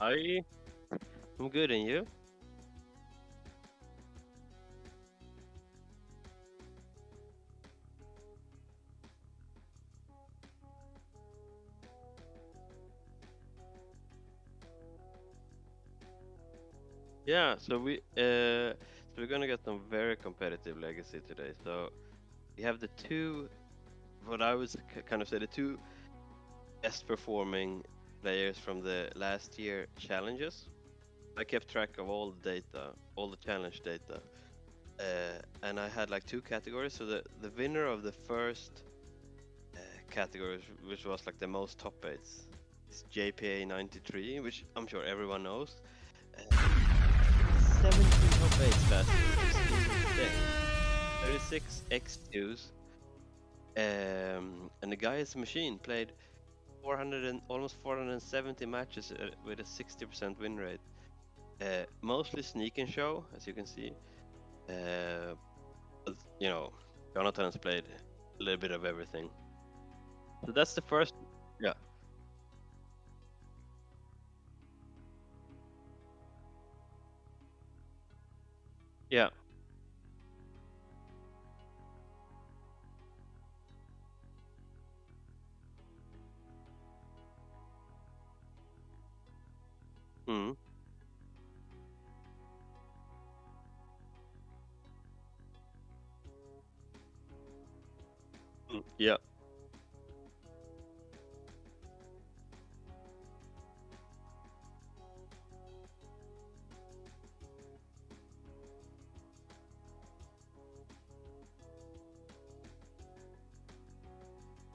I, I'm good, and you? Yeah, so we uh, so we're gonna get some very competitive legacy today. So we have the two, what I was kind of say, the two best performing players from the last year challenges. I kept track of all the data, all the challenge data, uh, and I had like two categories. So the the winner of the first uh, category, which was like the most top eights, is JPA 93, which I'm sure everyone knows. Uh, 17 top eights last year. 36 X2s. Um, and the guy is machine. Played 400 and almost 470 matches uh, with a 60% win rate. Uh, mostly sneak and show, as you can see. Uh, you know, Jonathan has played a little bit of everything. So that's the first. Yeah. Yeah. Mm. Mm, Yeah.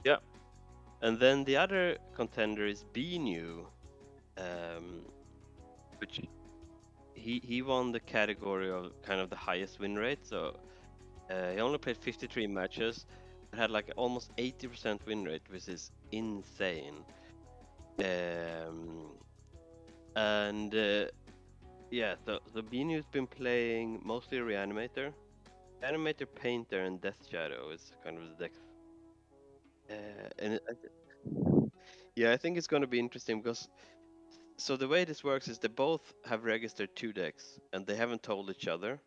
Yeah. And then the other contender is Beenew, um, which he he won the category of kind of the highest win rate. So uh, he only played 53 matches, but had like almost 80% win rate, which is insane. Um, and uh, yeah, so so Beenew's been playing mostly Reanimator, Animator, Painter, and Death Shadow is kind of the deck uh, and it, I th- yeah, I think it's going to be interesting because so the way this works is they both have registered two decks and they haven't told each other.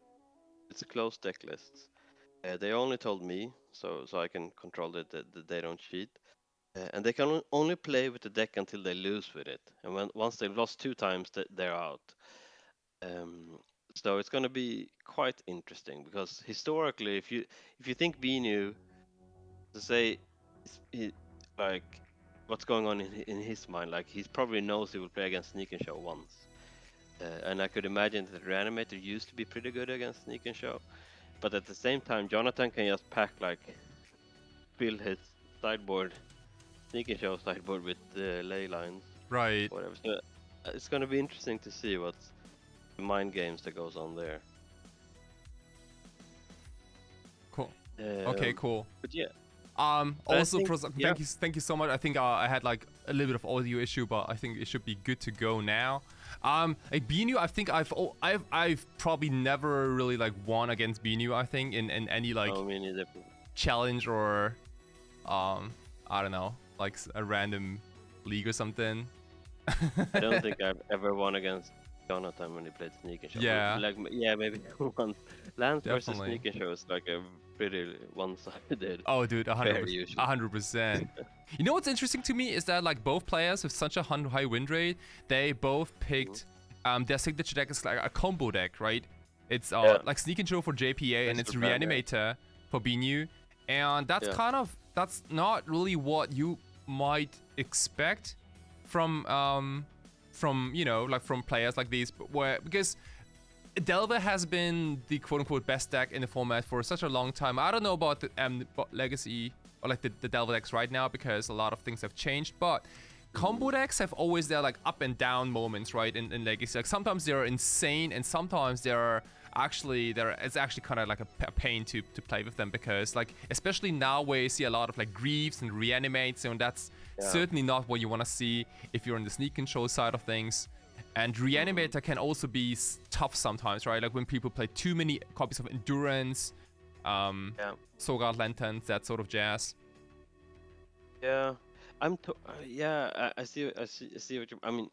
It's a closed deck list. Uh, they only told me, so so I can control that, that they don't cheat. Uh, and they can only play with the deck until they lose with it. And when once they've lost two times, they're out. Um, so it's going to be quite interesting because historically, if you if you think Beenew to say he, like what's going on in, in his mind. Like he probably knows he will play against sneak and show once. Uh, and i could imagine that reanimator used to be pretty good against sneak and show. But at the same time jonathan can just pack like fill his sideboard sneak and show sideboard with uh, ley lines. Right. whatever. So uh, it's going to be interesting to see what's the mind games that goes on there. Cool. Okay, Um, cool. but yeah Um, also, think- pros- yeah. thank you, thank you so much. I think uh, I had like a little bit of audio issue, but I think it should be good to go now. Um, like Beenew, I think I've oh, I've I've probably never really like won against Beenew. I think in, in any like challenge or, um, I don't know, like a random league or something. I don't think I've ever won against Jonathan when he played Sneak and Show. Yeah. Like, yeah, maybe once. Lance versus Definitely. Sneak and Show is like a pretty one-sided. Oh, dude, a hundred, Very percent- usual. a hundred percent. You know what's interesting to me is that like both players with such a high win rate, they both picked um, their signature deck is like a combo deck, right? It's uh, Yeah. like Sneak and Show for JPA and it's plan, yeah. Reanimator for Beenew, and that's Yeah. kind of that's not really what you might expect from um from you know like from players like these, but where because Delver has been the quote unquote best deck in the format for such a long time. I don't know about the um, Legacy or like the, the Delver decks right now because a lot of things have changed, but combo decks have always their like up and down moments, right? In, in Legacy, like sometimes they're insane and sometimes they're actually they're it's actually kind of like a pain to to play with them because like especially now where you see a lot of like grieves and reanimates and that's Yeah. certainly not what you want to see if you're on the sneak control side of things. And Reanimator can also be tough sometimes, right? Like when people play too many copies of Endurance, um, Yeah. Soul-Guide Lanterns, that sort of jazz. Yeah, I'm. To- uh, yeah, I, I see. I see. I see what you. I mean,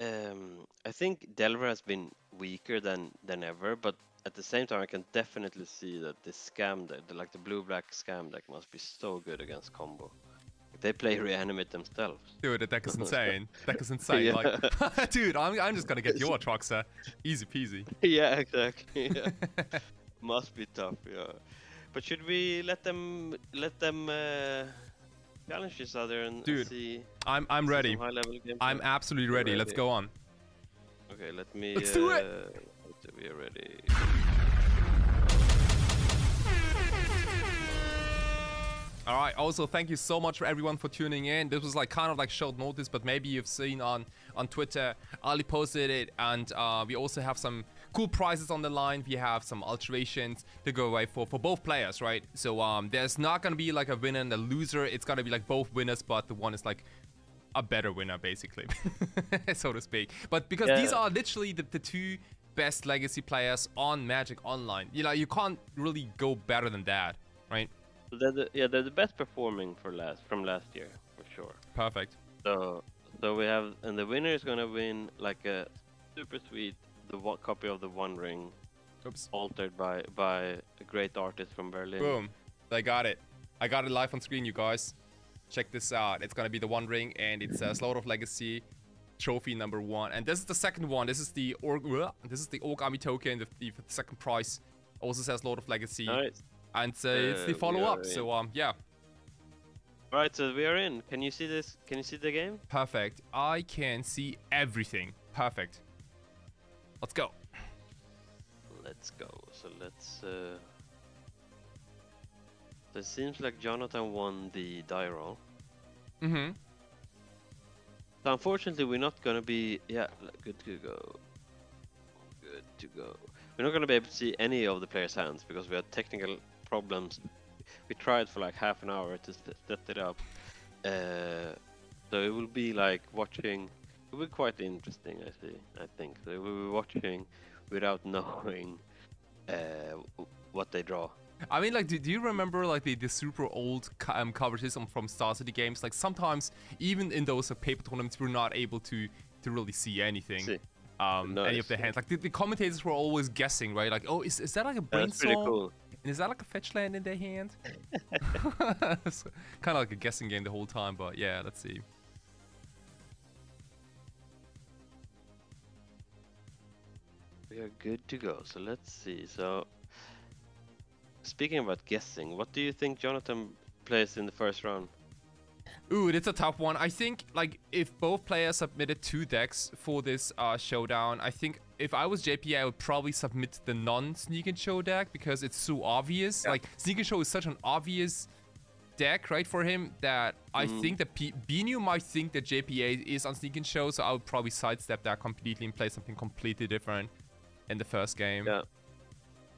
Um, I think Delver has been weaker than than ever, but at the same time, I can definitely see that this scam deck, the, like the blue black scam deck, must be so good against combo. They play reanimate themselves. Dude, that deck is insane. deck is insane. Yeah. Like, dude, I'm, I'm just gonna get your Troxa. Easy peasy. yeah, exactly. Yeah. must be tough. Yeah. But should we let them let them uh, challenge each other and, Dude, see? I'm I'm see ready. some high-level gameplay? I'm absolutely ready. Let's go on. Okay, let me. Let's do it. uh, We are ready. All right. Also, thank you so much for everyone for tuning in. This was like kind of like short notice, but maybe you've seen on on Twitter. Ali posted it, and uh, we also have some cool prizes on the line. We have some alterations to go away for for both players, right? So um, there's not gonna be like a winner and a loser. It's gonna be like both winners, but the one is like a better winner, basically, so to speak. But because these are literally the, the two best legacy players on Magic Online, you know, you can't really go better than that, right? So they're the, yeah, they're the best performing for last from last year for sure. Perfect. So so we have and the winner is gonna win like a super sweet the one copy of the One Ring Oops. altered by by a great artist from Berlin. Boom. I got it. I got it live on screen, you guys. Check this out. It's gonna be the One Ring, and it's a Slaughter of Legacy trophy number one. And this is the second one. This is the Orc. uh, This is the Orc Army token. The, the second prize also says Lord of Legacy, Nice. And uh, it's Uh, the follow up. So um, yeah, Right, so we are in. Can you see this? Can you see the game? perfect. I can see everything. Perfect. Let's go. Let's go. So let's. Uh... So it seems like Jonathan won the die roll. Mm-hmm. So unfortunately, we're not gonna be. Yeah, good to go. Good to go. We're not gonna be able to see any of the players' hands because we had technical problems. We tried for like half an hour to set it up. Uh, so it will be like watching. It will be quite interesting, I see. I think so. We will be watching without knowing uh, what they draw. I mean, like, do, do you remember like the, the super old um, from Star City games? Like sometimes even in those uh, paper tournaments, we're not able to to really see anything. See. Um, any of the hands. Like the, the commentators were always guessing, right? Like, oh, is, is that like a That's pretty cool. And is that like a fetch land in their hand? it's kind of like a guessing game the whole time, but yeah, let's see. We are good to go. So let's see. So, speaking about guessing, what do you think Jonathan plays in the first round? Ooh, it's a tough one. I think like if both players submitted two decks for this uh, showdown, I think if I was JP, I would probably submit the non-sneak and show deck because it's so obvious. Like sneak and show is such an obvious deck, right, for him that I think that P- Beenew might think that JPA is on sneak and show, so I would probably sidestep that completely and play something completely different in the first game. Yeah.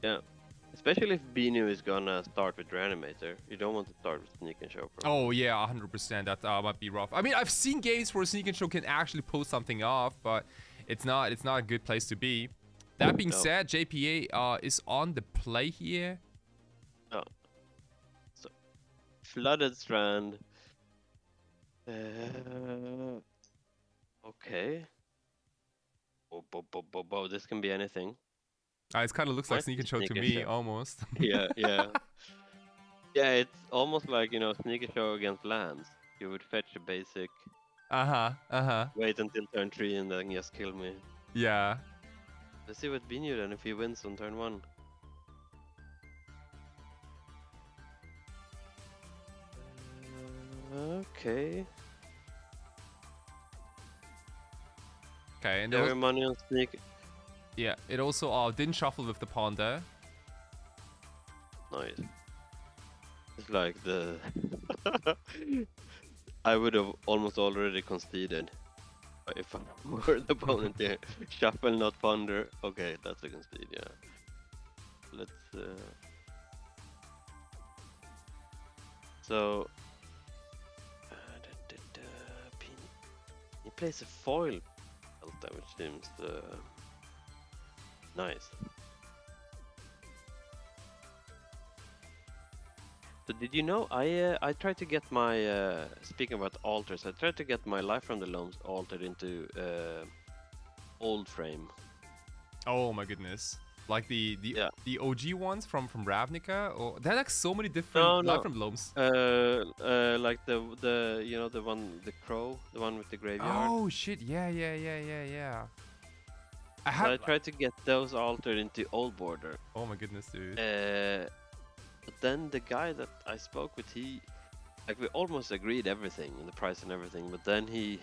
Yeah. Especially if Beenew is gonna start with Reanimator. You don't want to start with Sneak and Show. Pro. Oh yeah, 100%. That uh, might be rough. I mean, I've seen games where Sneak and Show can actually pull something off, but it's not. It's not a good place to be. That being No. said, JPA uh, is on the play here. Oh. So, Flooded Strand. Uh, okay. Oh, bo, bo, bo, bo. This can be anything. Uh, it kind of looks like Sneak and Show to Sneak and me, Show. almost. yeah, yeah. yeah, it's almost like, you know, Sneak and Show against lands. You would fetch a basic, uh huh. Uh huh. wait until turn 3 and then just kill me. Yeah. Let's see what Beenew then if he wins on turn 1. Okay. Okay, and there was, money on Sneak. Yeah, it also uh, didn't shuffle with the ponder. Nice. It's like the. I would have almost already conceded if I were the opponent here. Shuffle, not ponder. Okay, that's a concede, yeah. Let's. Uh... So. Uh, da, da, da, He plays a foil which seems uh, nice. So did you know I uh, I tried to get my uh, speaking about altars I tried to get my life from the Loams altered into uh, old frame. Oh my goodness. Like the the Yeah. the OG ones from from Ravnica, or there are like so many different No, no. different loams. Uh, uh, like the the you know the one the crow, the one with the graveyard. Oh shit! Yeah, yeah, yeah, yeah, yeah. I So have. I tried to get those altered into old border. oh my goodness, dude. Uh, but then the guy that I spoke with, he, like we almost agreed everything, in the price and everything. But then he,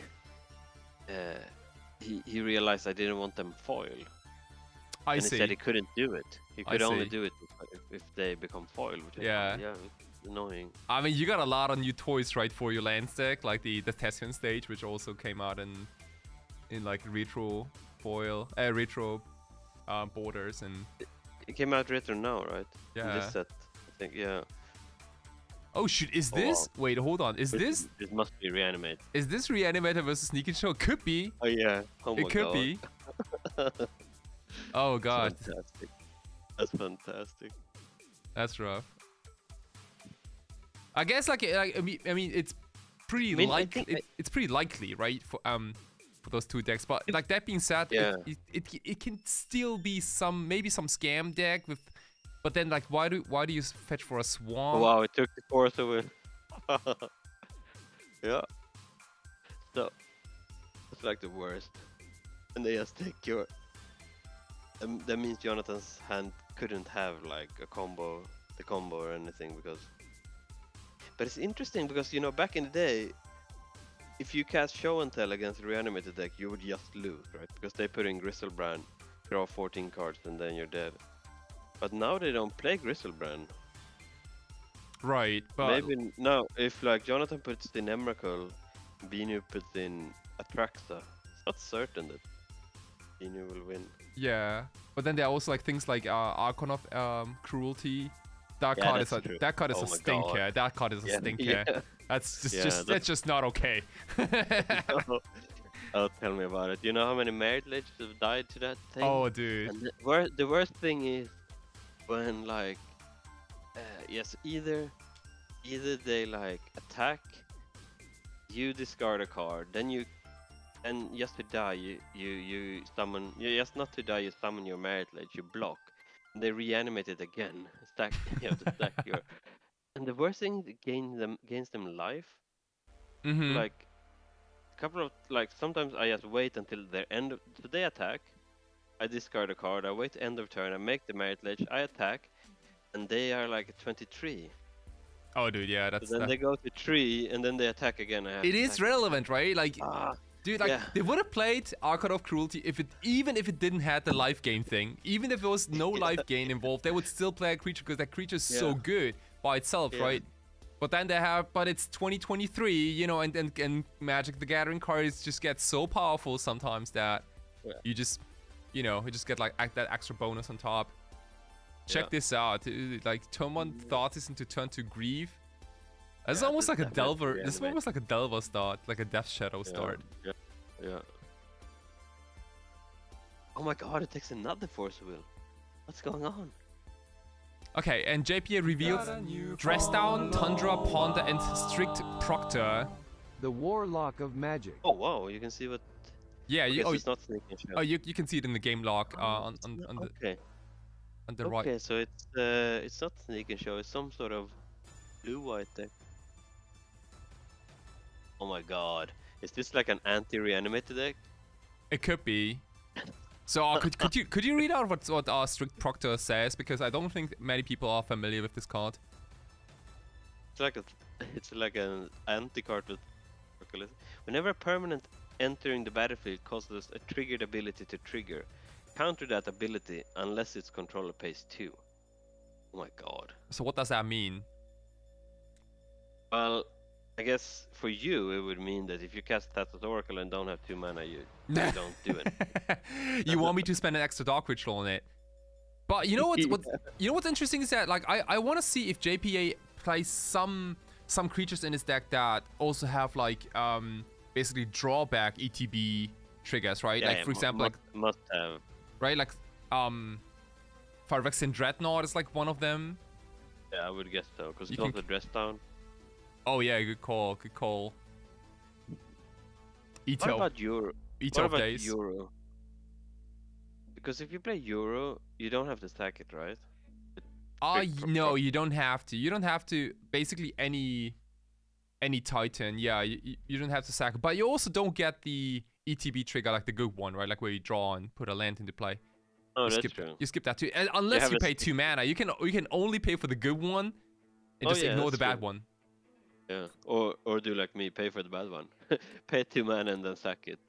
uh, he he realized I didn't want them foil, I and see. he said he couldn't do it. He could only do it if, if they become foil. Which Yeah. yeah, annoying. I mean, you got a lot of new toys, right, for your land deck, like the the Thespian stage, which also came out in in like retro foil, uh, retro uh, borders, and It came out retro now, right? In yeah. This set, I think, yeah. Oh shoot! Is Oh, this? Wait, hold on. Is This- this must be reanimate. is this Reanimator versus Sneak and Show? Could be. Oh yeah. Oh it could god. be. Oh god, Fantastic. That's fantastic. that's rough. I guess like, like I mean, I mean it's pretty I mean, likely. It, it's pretty likely, right? For um for those two decks. But like that being said, it- Yeah. it, it, it can still be some maybe some scam deck with. But then like why do why do you fetch for a swan? wow, it took the fourth away. yeah. So it's like the worst. And they just take your. Um, that means Jonathan's hand couldn't have like a combo, the combo or anything because. But it's interesting because you know back in the day, if you cast Show and Tell against a reanimated deck, you would just lose, right? Because they put in Griselbrand, draw 14 cards, and then you're dead. But now they don't play Griselbrand. Right, but Maybe no. If like Jonathan puts in Emrakul, Beenew puts in Atraxa, it's not certain that Beenew will win. Yeah, but then there are also like things like uh, Archon of um, Cruelty. That Yeah, card is a that card is Oh a my stinker. God. That card is a stinker. That's just Yeah, just that's that's- just not okay. oh, tell me about it. Do you know how many Marit Lage have died to that thing? oh, dude. And the, wor- the worst thing is when like, uh, yes, either either they like attack, you discard a card, then you, and just to die, you you you summon, you just not to die, you summon your Marit Lage, you block, and they reanimate it again. Stack, you have to stack your, and the worst thing that gains them gains them life. Mm-hmm. Like, a couple of like sometimes I just wait until their end. Of, so they attack. I discard a card. I wait end of turn. I make the Marit Lage. I attack, and they are like 23. oh, dude, yeah, So that's. then that- they go to three, and then they attack again. I have It is relevant, right? Like, Ah, dude, like yeah. they would have played Archon of Cruelty if it even if it didn't have the life gain thing. Even if there was no life gain involved, they would still play a creature because that creature is so good by itself, Yeah. right? But then they have, but it's 2023, you know, and, and and Magic the Gathering cards just get so powerful sometimes that Yeah. you just, you know, you just get like that extra bonus on top. Check Yeah. this out, like turn one mm. Thoughts into turn to Grieve. It's almost like a Delver. This is almost like a Delver start, like a Death Shadow start. Yeah, yeah. Oh my god! It takes another force wheel. What's going on? Okay, and JPA revealed Dress Down, Tundra, Ponder, and Strict Proctor. The Warlock of Magic. Oh wow! You can see what. Yeah, you, oh, it's not sneaking shot. oh you, you can see it in the game log uh, on, on, on the okay. on the okay, right. so it's uh, it's not sneak and show. It's some sort of blue-white deck. Oh my god! Is this like an anti-reanimated deck? It could be. So uh, could, could you could you read out what what uh, Strict Proctor says because I don't think many people are familiar with this card. It's like a, it's like an anti-card with. Whenever a permanent entering the battlefield causes a triggered ability to trigger, counter that ability unless its controller pays two. Oh my god. So what does that mean? Well, I guess for you it would mean that if you cast Thassa's Oracle and don't have two mana, you, you don't do it. you want me to spend an extra Dark Ritual on it? But you know what? what you know what's interesting is that like I I want to see if JPA plays some some creatures in his deck that also have like um basically drawback ETB triggers, right? Yeah, like yeah, for example, like must, must have. right, like um, Phyrexian Dreadnought is like one of them. Yeah, I would guess so, because You it's also dress down. Oh yeah, good call, good call. What about Uro? Eto What about days. Uro? Because if you play Uro, you don't have to stack it, right? Uh, y- pro- no, you don't have to. You don't have to. Basically, any any Titan, yeah, you, you- you don't have to sack. But you also don't get the ETB trigger like the good one, right? Like where you draw and put a land into play. Oh, you that's skip, true. You skip that too, and unless have you pay two mana. You can you can only pay for the good one, and Oh, just yeah, ignore the bad true. one. Yeah. Or or do like me, pay for the bad one. pay two mana and then sack it.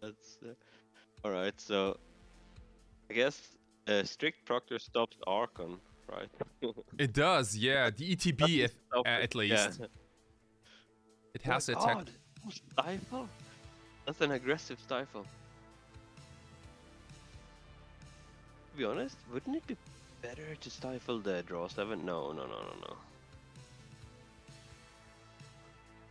That's uh, all right. So I guess uh, strict proctor stops Archon, right? it does, yeah. The ETB, Stop uh, it, at least, Yeah. it has Oh to attack. God, Stifle? That's an aggressive stifle. To be honest, wouldn't it be better to stifle the draw seven? No, no, no, no, no.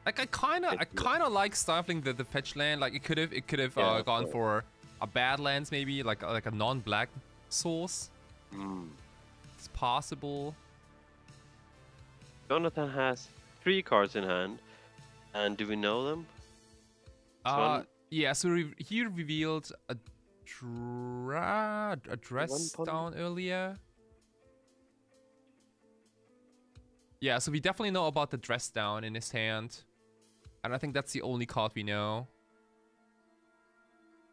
Like I kind of, I kind of like stifling the, the fetch land. Like it could have, it could have Yeah, uh, gone course. for a bad lands maybe, like like a non-black source. Mm. It's possible. Jonathan has three cards in hand, and do we know them? This Uh, one- yeah. So re- he revealed a dra- a dress down earlier. Yeah, so we definitely know about the dress down in his hand, and I think that's the only card we know.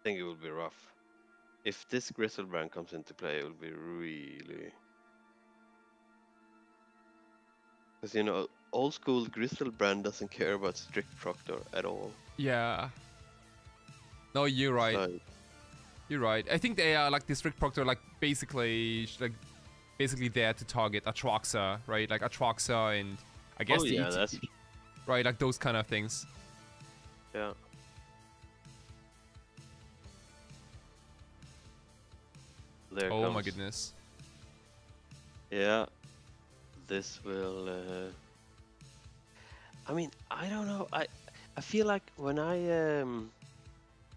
I think it will be rough. If this Griselbrand comes into play, it will be really. Because you know, old school Griselbrand doesn't care about strict proctor at all. Yeah. No, you're right. You're right. I think they are like District Proctor, like basically, like basically there to target Atraxa, right? Like Atraxa and I guess oh the yeah, ET that's right, like those kind of things. yeah. There oh my goodness. Yeah, this will. Uh... I mean, I don't know. I I feel like when I um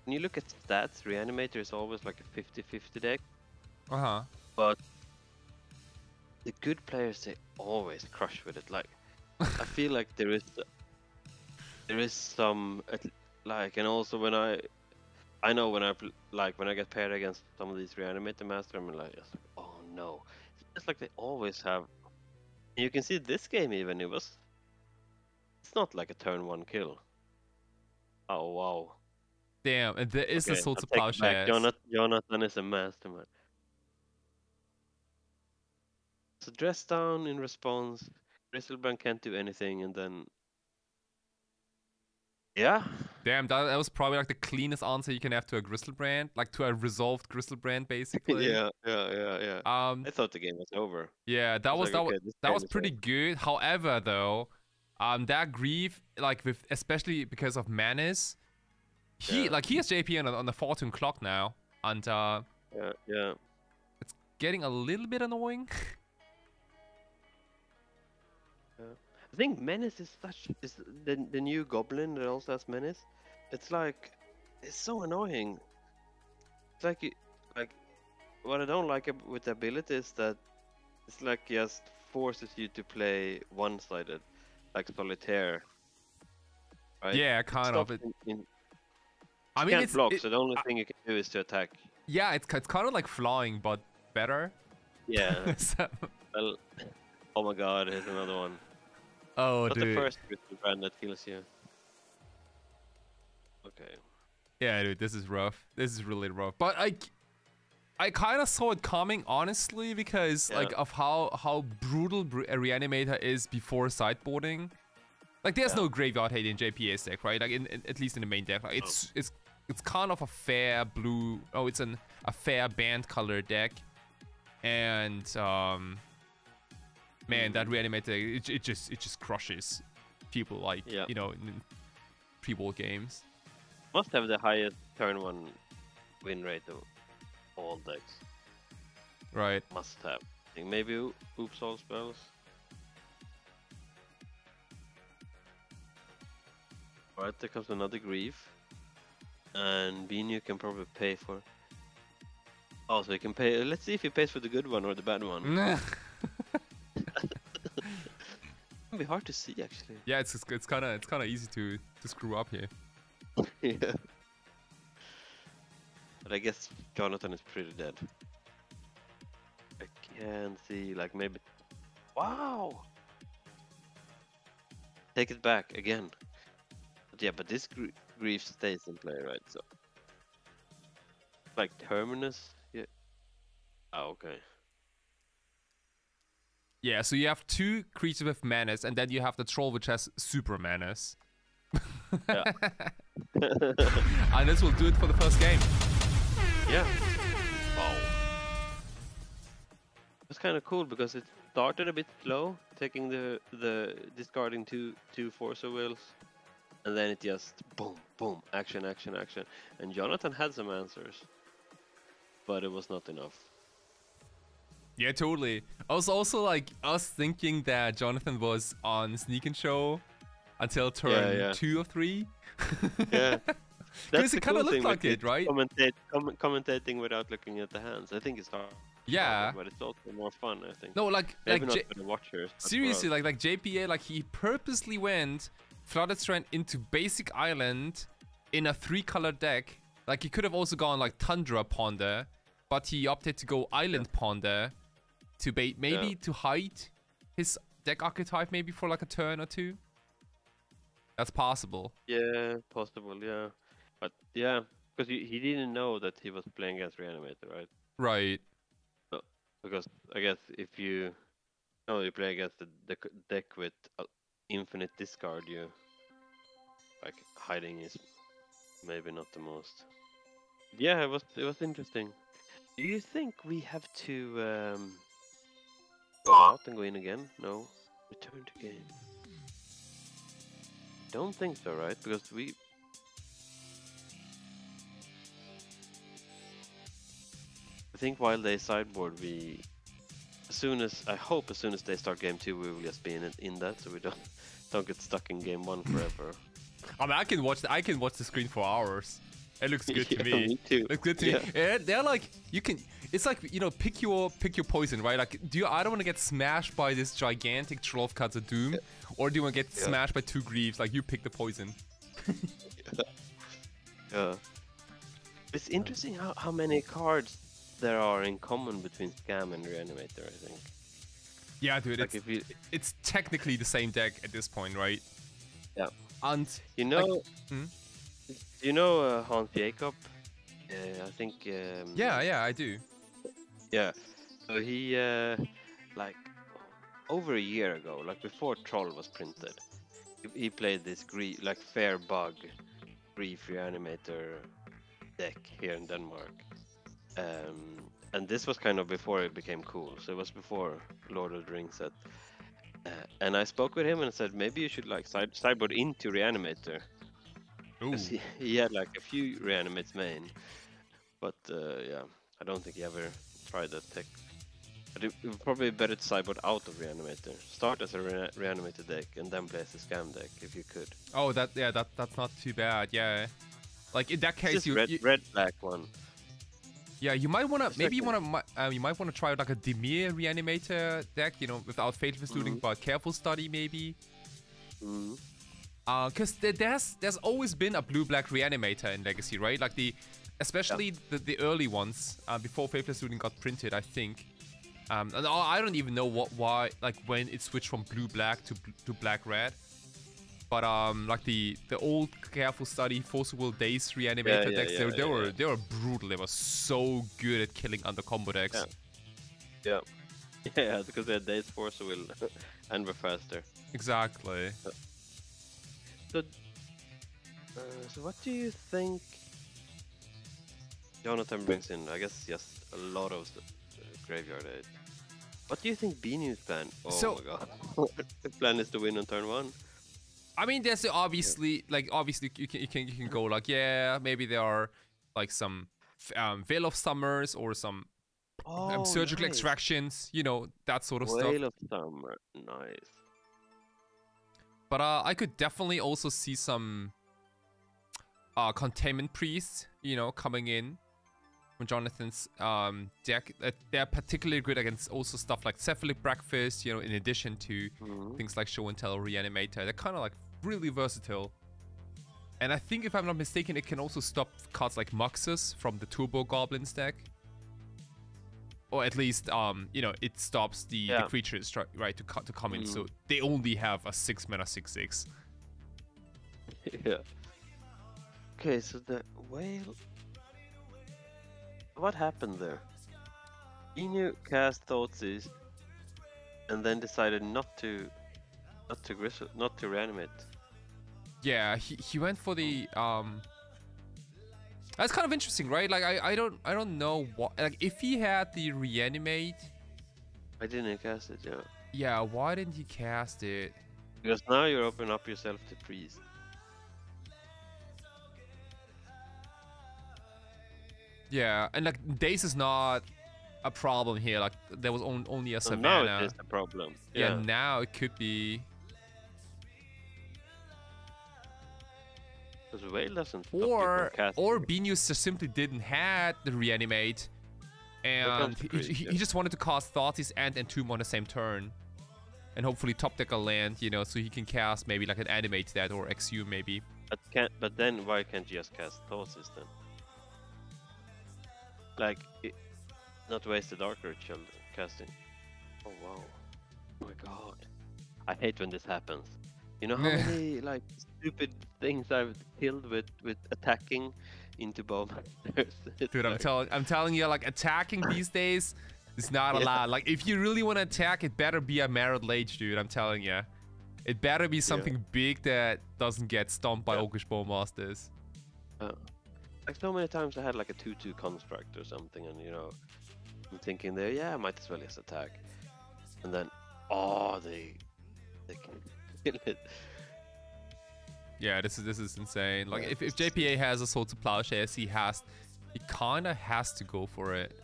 when you look at stats, Reanimator is always like a 50-50 deck. Uh huh. but the good players they always crush with it. Like I feel like there is there is some like, and also when I I know when I like when I get paired against some of these reanimator master, I'm like, oh no, it's like they always have. You can see this game even it was. It's not like a turn one kill. Oh wow! Damn, and there is Okay, I to take it Jonathan, Jonathan is a mastermind. So dress down in response. Griselbrand can't do anything, and then yeah, Damn, that, that was probably like the cleanest answer you can have to a Griselbrand, like to a resolved Griselbrand, basically. yeah, yeah, yeah, yeah. Um. I thought the game was over. Yeah, that I was like, that was okay, this that was pretty over. good. However, though, um, that grief, like with especially because of Menace, he Yeah. like he has JP on, the- on the fortune clock now, and uh, Yeah, yeah. It's getting a little bit annoying. think Menace is such is the the new Goblin that also has Menace. It's like it's so annoying. It's like you, like what I don't like with the ability is that it's like just forces you to play one-sided, like solitaire. Right? yeah, kind of. It, in- I mean, can't it's block, it- so the only thing you can do is to attack. yeah, it's it's kind of like flying, but better. Yeah. So- well, oh my God, here's another one. Oh, Not the first Griselbrand that kills you. Okay. Yeah, dude, this is rough. This is really rough. But I, I kind of saw it coming, honestly, because like of how how brutal a reanimator is before sideboarding. Like, there's Yeah. no graveyard hate in JPS deck, right? Like, in, in- at least in the main deck, like, it's it's it's kind of a fair blue. Oh, it's an a fair band color deck, and um, man, that reanimator it, it just it just crushes people like Yeah. you know in pre-war games. Must have the highest turn one win rate of all decks. Right. Must have. I think maybe oops all spells. Alright, there comes another grief. And Beenew can probably pay for. Oh, so you can pay. Let's see if he pays for the good one or the bad one. It'll be hard to see actually. Yeah, it's it's kind of it's kind of easy to to screw up here. yeah. But I guess Jonathan is pretty dead. I can see, like, maybe. Wow! Take it back again. But yeah, but this gr- grief stays in play, right? So. Like, Terminus? Yeah. Oh, okay. Yeah, so you have two creatures with menace, and then you have the troll which has super menace. Yeah. and this will do it for the first game. Yeah. Wow. It's kind of cool because it started a bit slow, taking the the discarding two two force of wills, and then it just boom boom action action action, and Jonathan had some answers, but it was not enough. Yeah, totally. I was also like, us thinking that Jonathan was on Sneak and Show until turn yeah. two or three. Yeah. Because it kind of cool looked thing like it, right? Commentate, com- commentating without looking at the hands. I think it's hard. Yeah. but it's also more fun. I think. No, like, Maybe like J- watchers. seriously, us. like, like JPA, like he purposely went Flooded Strand into Basic Island in a three-color deck. Like he could have also gone like Tundra Ponder, but he opted to go Island Ponder to bait maybe Yeah. to hide his deck archetype maybe for like a turn or two. That's possible. Yeah, possible. Yeah, but yeah, because he, he didn't know that he was playing against Reanimator, right? Right. Because I guess if you no, you play against the deck, deck with uh, infinite discard, you like hiding is maybe not the most. Yeah, it was it was interesting. Do you think we have to um, go out and go in again? No, return to game. Don't think so, right? Because we I think while they sideboard, we as soon as I hope as soon as they start game two, we will just be in it, in that, so we don't don't get stuck in game one forever. I mean, I can watch. The, I can watch the screen for hours. It looks good to me. me too. Looks good to Yeah. me. Yeah, they're like you can. It's like you know, pick your pick your poison, right? Like, do you? I don't want to get smashed by this gigantic troll of Khazad-dûm, or do you want to get Yeah. smashed by two Greaves? Like, you pick the poison. Yeah. It's interesting how, how many cards there are in common between Scam and Reanimator, I think. Yeah, dude. Like It's, if you it's technically the same deck at this point, right? Yeah. And you know Hmm? you know uh, Hans Jacob? Uh, I think um, yeah, yeah, I do. Yeah. So he uh, like over a year ago, like before Troll was printed, he, played this gre- like fair bug grief reanimator deck here in Denmark. Um, and this was kind of before it became cool. So it was before Lord of the Rings set. Uh, and I spoke with him and said maybe you should like side- sideboard into reanimator. He, he had like a few reanimates main, but uh, yeah, I don't think he ever tried that tech. But it, it would probably be better to sideboard out of reanimator. Start as a rea- reanimator deck and then play as a scam deck if you could. Oh, that yeah, that that's not too bad. Yeah. Like in that case, just you, red, you red black one. Yeah, you might wanna maybe you wanna uh, you might wanna try like a Dimir reanimator deck, you know, without faithless looting, Mhm. but careful study maybe. Mm. Uh, cause there's there's always been a blue black reanimator in Legacy, right? Like the, especially the, the early ones uh, before faithless looting got printed, I think. Um, and I don't even know what why like when it switched from blue black to to black red. But um, like the the old careful study forcible days reanimator yeah, decks, they, yeah, they yeah, were yeah. they were brutal. They were so good at killing under combo decks. Yeah. Yeah. Yeah, because they had Daze Force will and were faster. Exactly. So, uh, so what do you think Jonathan brings in? I guess just a lot of the, graveyard aid. What do you think Beenew's plan? Oh So- my god. the plan is to win on turn one. I mean, there's obviously like obviously you can you can you can go like yeah maybe there are like some um, Veil of Summers or some Oh, um, surgical extractions, you know that sort of stuff. Veil of Summer. Nice. But uh, I could definitely also see some uh, containment priests, you know, coming in from Jonathan's um, deck. Uh, they're particularly good against also stuff like Cephalid Breakfast, you know, in addition to Mhm. things like Show and Tell Reanimator. They're kind of like really versatile. And I think, if I'm not mistaken, it can also stop cards like Muxus from the Turbo Goblins deck. Or at least, um, you know, it stops the, Yeah. the creatures right to to come in. Mm. So they only have a six mana six six. yeah. Okay, so the Veil. What happened there? Inu cast Thoughtseize, and then decided not to, not to gristle, not to reanimate. Yeah, he, he went for the um. That's kind of interesting, right? Like I, I don't I don't know what like if he had the reanimate, I didn't cast it, yeah. yeah, why didn't he cast it? Because now you're opening up yourself to freeze. Yeah, and like Daze is not a problem here. Like there was on, only a savannah. So now it is the problem. yeah. Yeah. now it could be Because Veil doesn't. stop you from or or just simply didn't had the reanimate, and he, he, he just wanted to cast Thoughtseize and Entomb on the same turn, and hopefully top deck a land, you know, so he can cast maybe like an Animate Dead or exhume maybe. But can't. But then why can't you just cast Thoughtseize then? Like, it, not waste the Dark Ritual casting. Oh wow. Oh my god. I hate when this happens. You know how many like stupid things I've killed with with attacking into bowmasters? Dude, I'm telling I'm telling you, like attacking these days is not Yeah. allowed. Like if you really want to attack, it better be a Marit Lage, dude. I'm telling you. It better be something big that doesn't get stomped by Yeah. Orcish Bowmasters. Uh, like so many times I had like a 2-2 construct or something, and you know, I'm thinking there, yeah, I might as well just attack, and then, oh, they, they can kill it. Yeah, this is this is insane. Like if, if JPA has a Sword to Plowshares, he has he kinda has to go for it.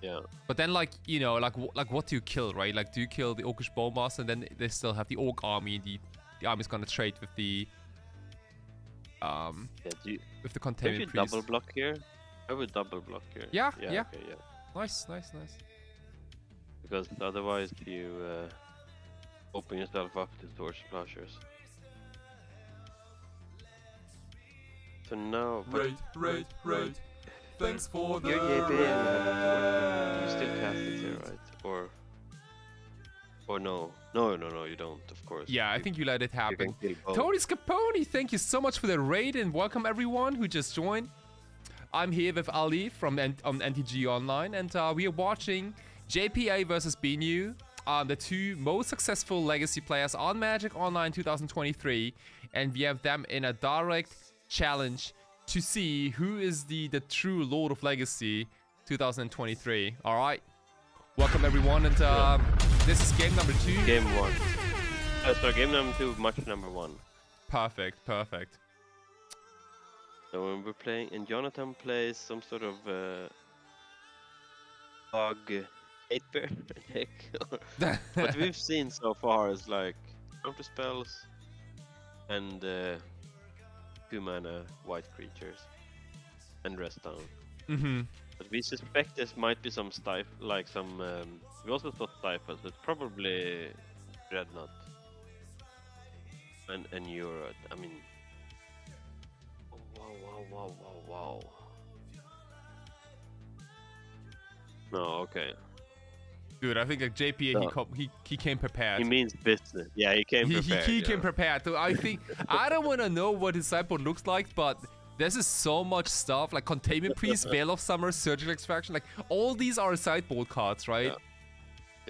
Yeah, But then like, you know, like like what do you kill, right? Like do you kill the Orcish Bowmaster and then they still have the Orc army and the the army's gonna trade with the um yeah. Do you, with the don't you priest. double block here? I would double block here. Yeah, yeah, yeah. Okay, yeah. Nice, nice, nice. Because otherwise you uh, open yourself up to torch flashers. So now, but Rate, rate, rate. Thanks for the You're JPA and you have torch. You still cast it here, right? Or or no? No, no, no. You don't. Of course. Yeah, I think you let it happen. Tony Scaponi, thank you so much for the raid and welcome everyone who just joined. I'm here with Ali from N- on MTG Online and uh, we are watching JPA versus Beenew, um, the two most successful legacy players on Magic Online 2023, and we have them in a direct challenge to see who is the the true Lord of Legacy 2023. All right, welcome everyone, and um, this is game number two. Game one. Uh, so game number two, match number one. Perfect, perfect. So we're playing, and Jonathan plays some sort of uh, bug eight bear deck. what we've seen so far is like counter spells and uh, two mana white creatures and rest down. mm-hmm. But we suspect this might be some stif like some. Um, we also saw stifles, It's probably dreadnought and and Uro. I mean, oh, wow, wow, wow, wow, wow. No, okay. Dude, I think like JPA he, No. co- he he came prepared. He means business. Yeah, he came he, he, he yeah. came prepared. So I think I don't want to know what his sideboard looks like, but this is so much stuff like Containment Priest, Veil of Summer, Surgical Extraction. Like all these are sideboard cards, right? Yeah.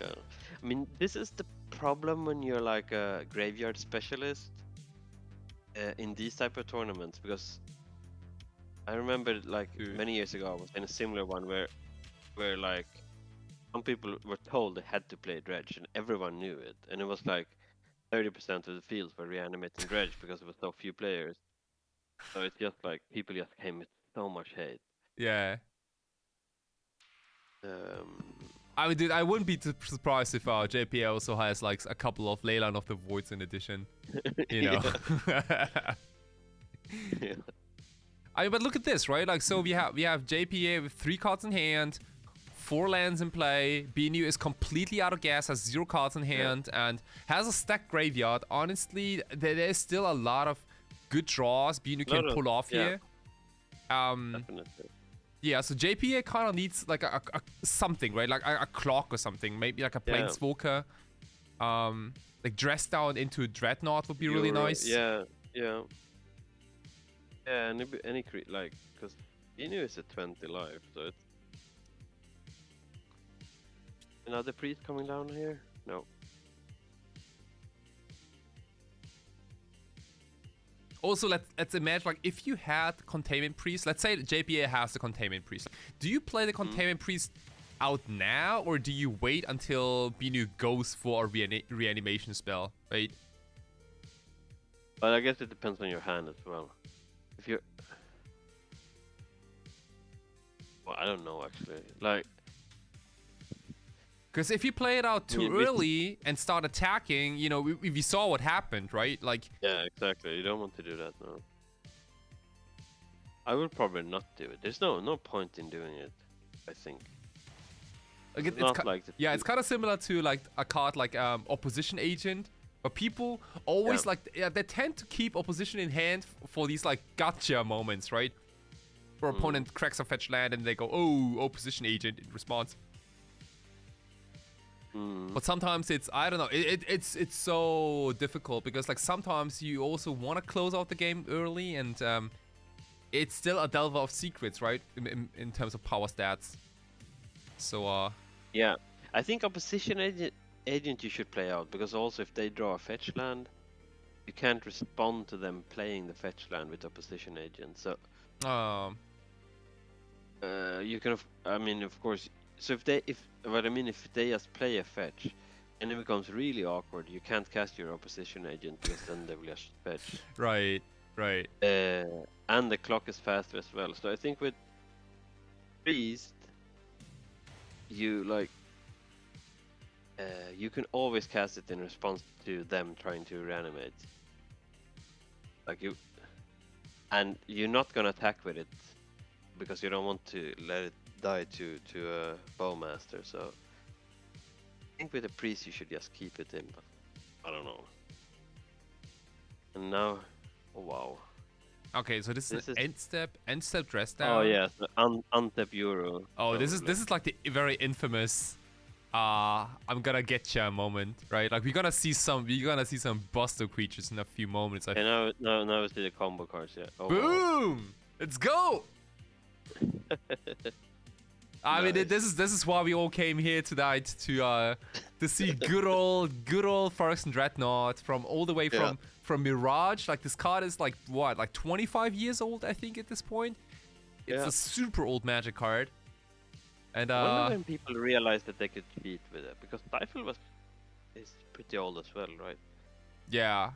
I mean, this is the problem when you're like a graveyard specialist uh, in these type of tournaments because I remember like Dude. many years ago I was in a similar one where where like some people were told they had to play dredge and everyone knew it and it was like 30% of the fields were reanimating dredge because there was so few players so it's just like people just came with so much hate Yeah. um, I mean, dude, I wouldn't be surprised if uh, JPA also has like a couple of Leyline of the Voids in addition. You know. yeah. I mean, but look at this, right? Like, so we have we have JPA with three cards in hand, four lands in play. Beenew is completely out of gas, has zero cards in hand, and has a stacked graveyard. Honestly, there is still a lot of good draws Beenew can pull off yeah. here. Um, Definitely. Yeah, so JPA kind of needs like a, a, a something, right? Like a, a clock or something, maybe like a Yeah. planeswalker. Um, like dress down into a dreadnought would be really Euro- nice. Yeah, yeah. Yeah, any any cre- like because Inu is a 20 life, so it's another priest coming down here. No. Also, let's let's imagine like if you had containment priest. Let's say JPA has the containment priest. Do you play the containment mm. priest out now, or do you wait until Beenew goes for a reani- reanimation spell? Right? But I guess it depends on your hand as well. If you're, well, I don't know actually. Like, Because if you play it out too Yeah, early and start attacking, you know, we, we saw what happened, right? Like, yeah, exactly. You don't want to do that no. I would probably not do it. There's no no point in doing it. I think. like it, It's not like the yeah, it's kind of similar to like a card like um, opposition agent, but people always Yeah. like yeah, they tend to keep opposition in hand for these like gotcha moments, right? Where Mm. opponent cracks a fetch land and they go, oh, opposition agent in response. Mm. But sometimes it's I don't know. It, it, it's it's so difficult because like sometimes you also want to close out the game early, and um, it's still a delver of secrets, right? In, in, in terms of power stats. So uh, Yeah, I think opposition agent agent you should play out because also if they draw a fetch land, you can't respond to them playing the fetch land with opposition agent. So um, uh, you can, of- I mean, of course. So if they, if what I mean, if they just play a fetch, and it becomes really awkward, you can't cast your opposition agent because then they will just fetch. right, right. Uh, and the clock is faster as well. So I think with priest, you like, uh, you can always cast it in response to them trying to reanimate. Like you, and you're not gonna attack with it because you don't want to let it die to to a bowmaster. So I think with the priest you should just keep it in. But I don't know. And now, oh wow. Okay, so this, This is is- end step, end step dress down. Oh yes, the un- untap Uro. Oh, this is this is like the very infamous. Uh, I'm gonna get ya moment, right? Like we're gonna see some, we're gonna see some Buster creatures in a few moments. I And now, now, now we see the combo cards. Yeah. Oh, wow. Boom! Let's go! I mean, this is this is why we all came here tonight to uh to see good old good old Phyrexian Dreadnought from all the way Yeah. from from Mirage. Like this card is like what, like 25 years old, I think, at this point. It's Yeah. a super old Magic card. And I uh, wonder when people realized that they could beat with it because Stifle was is pretty old as well, right? Yeah.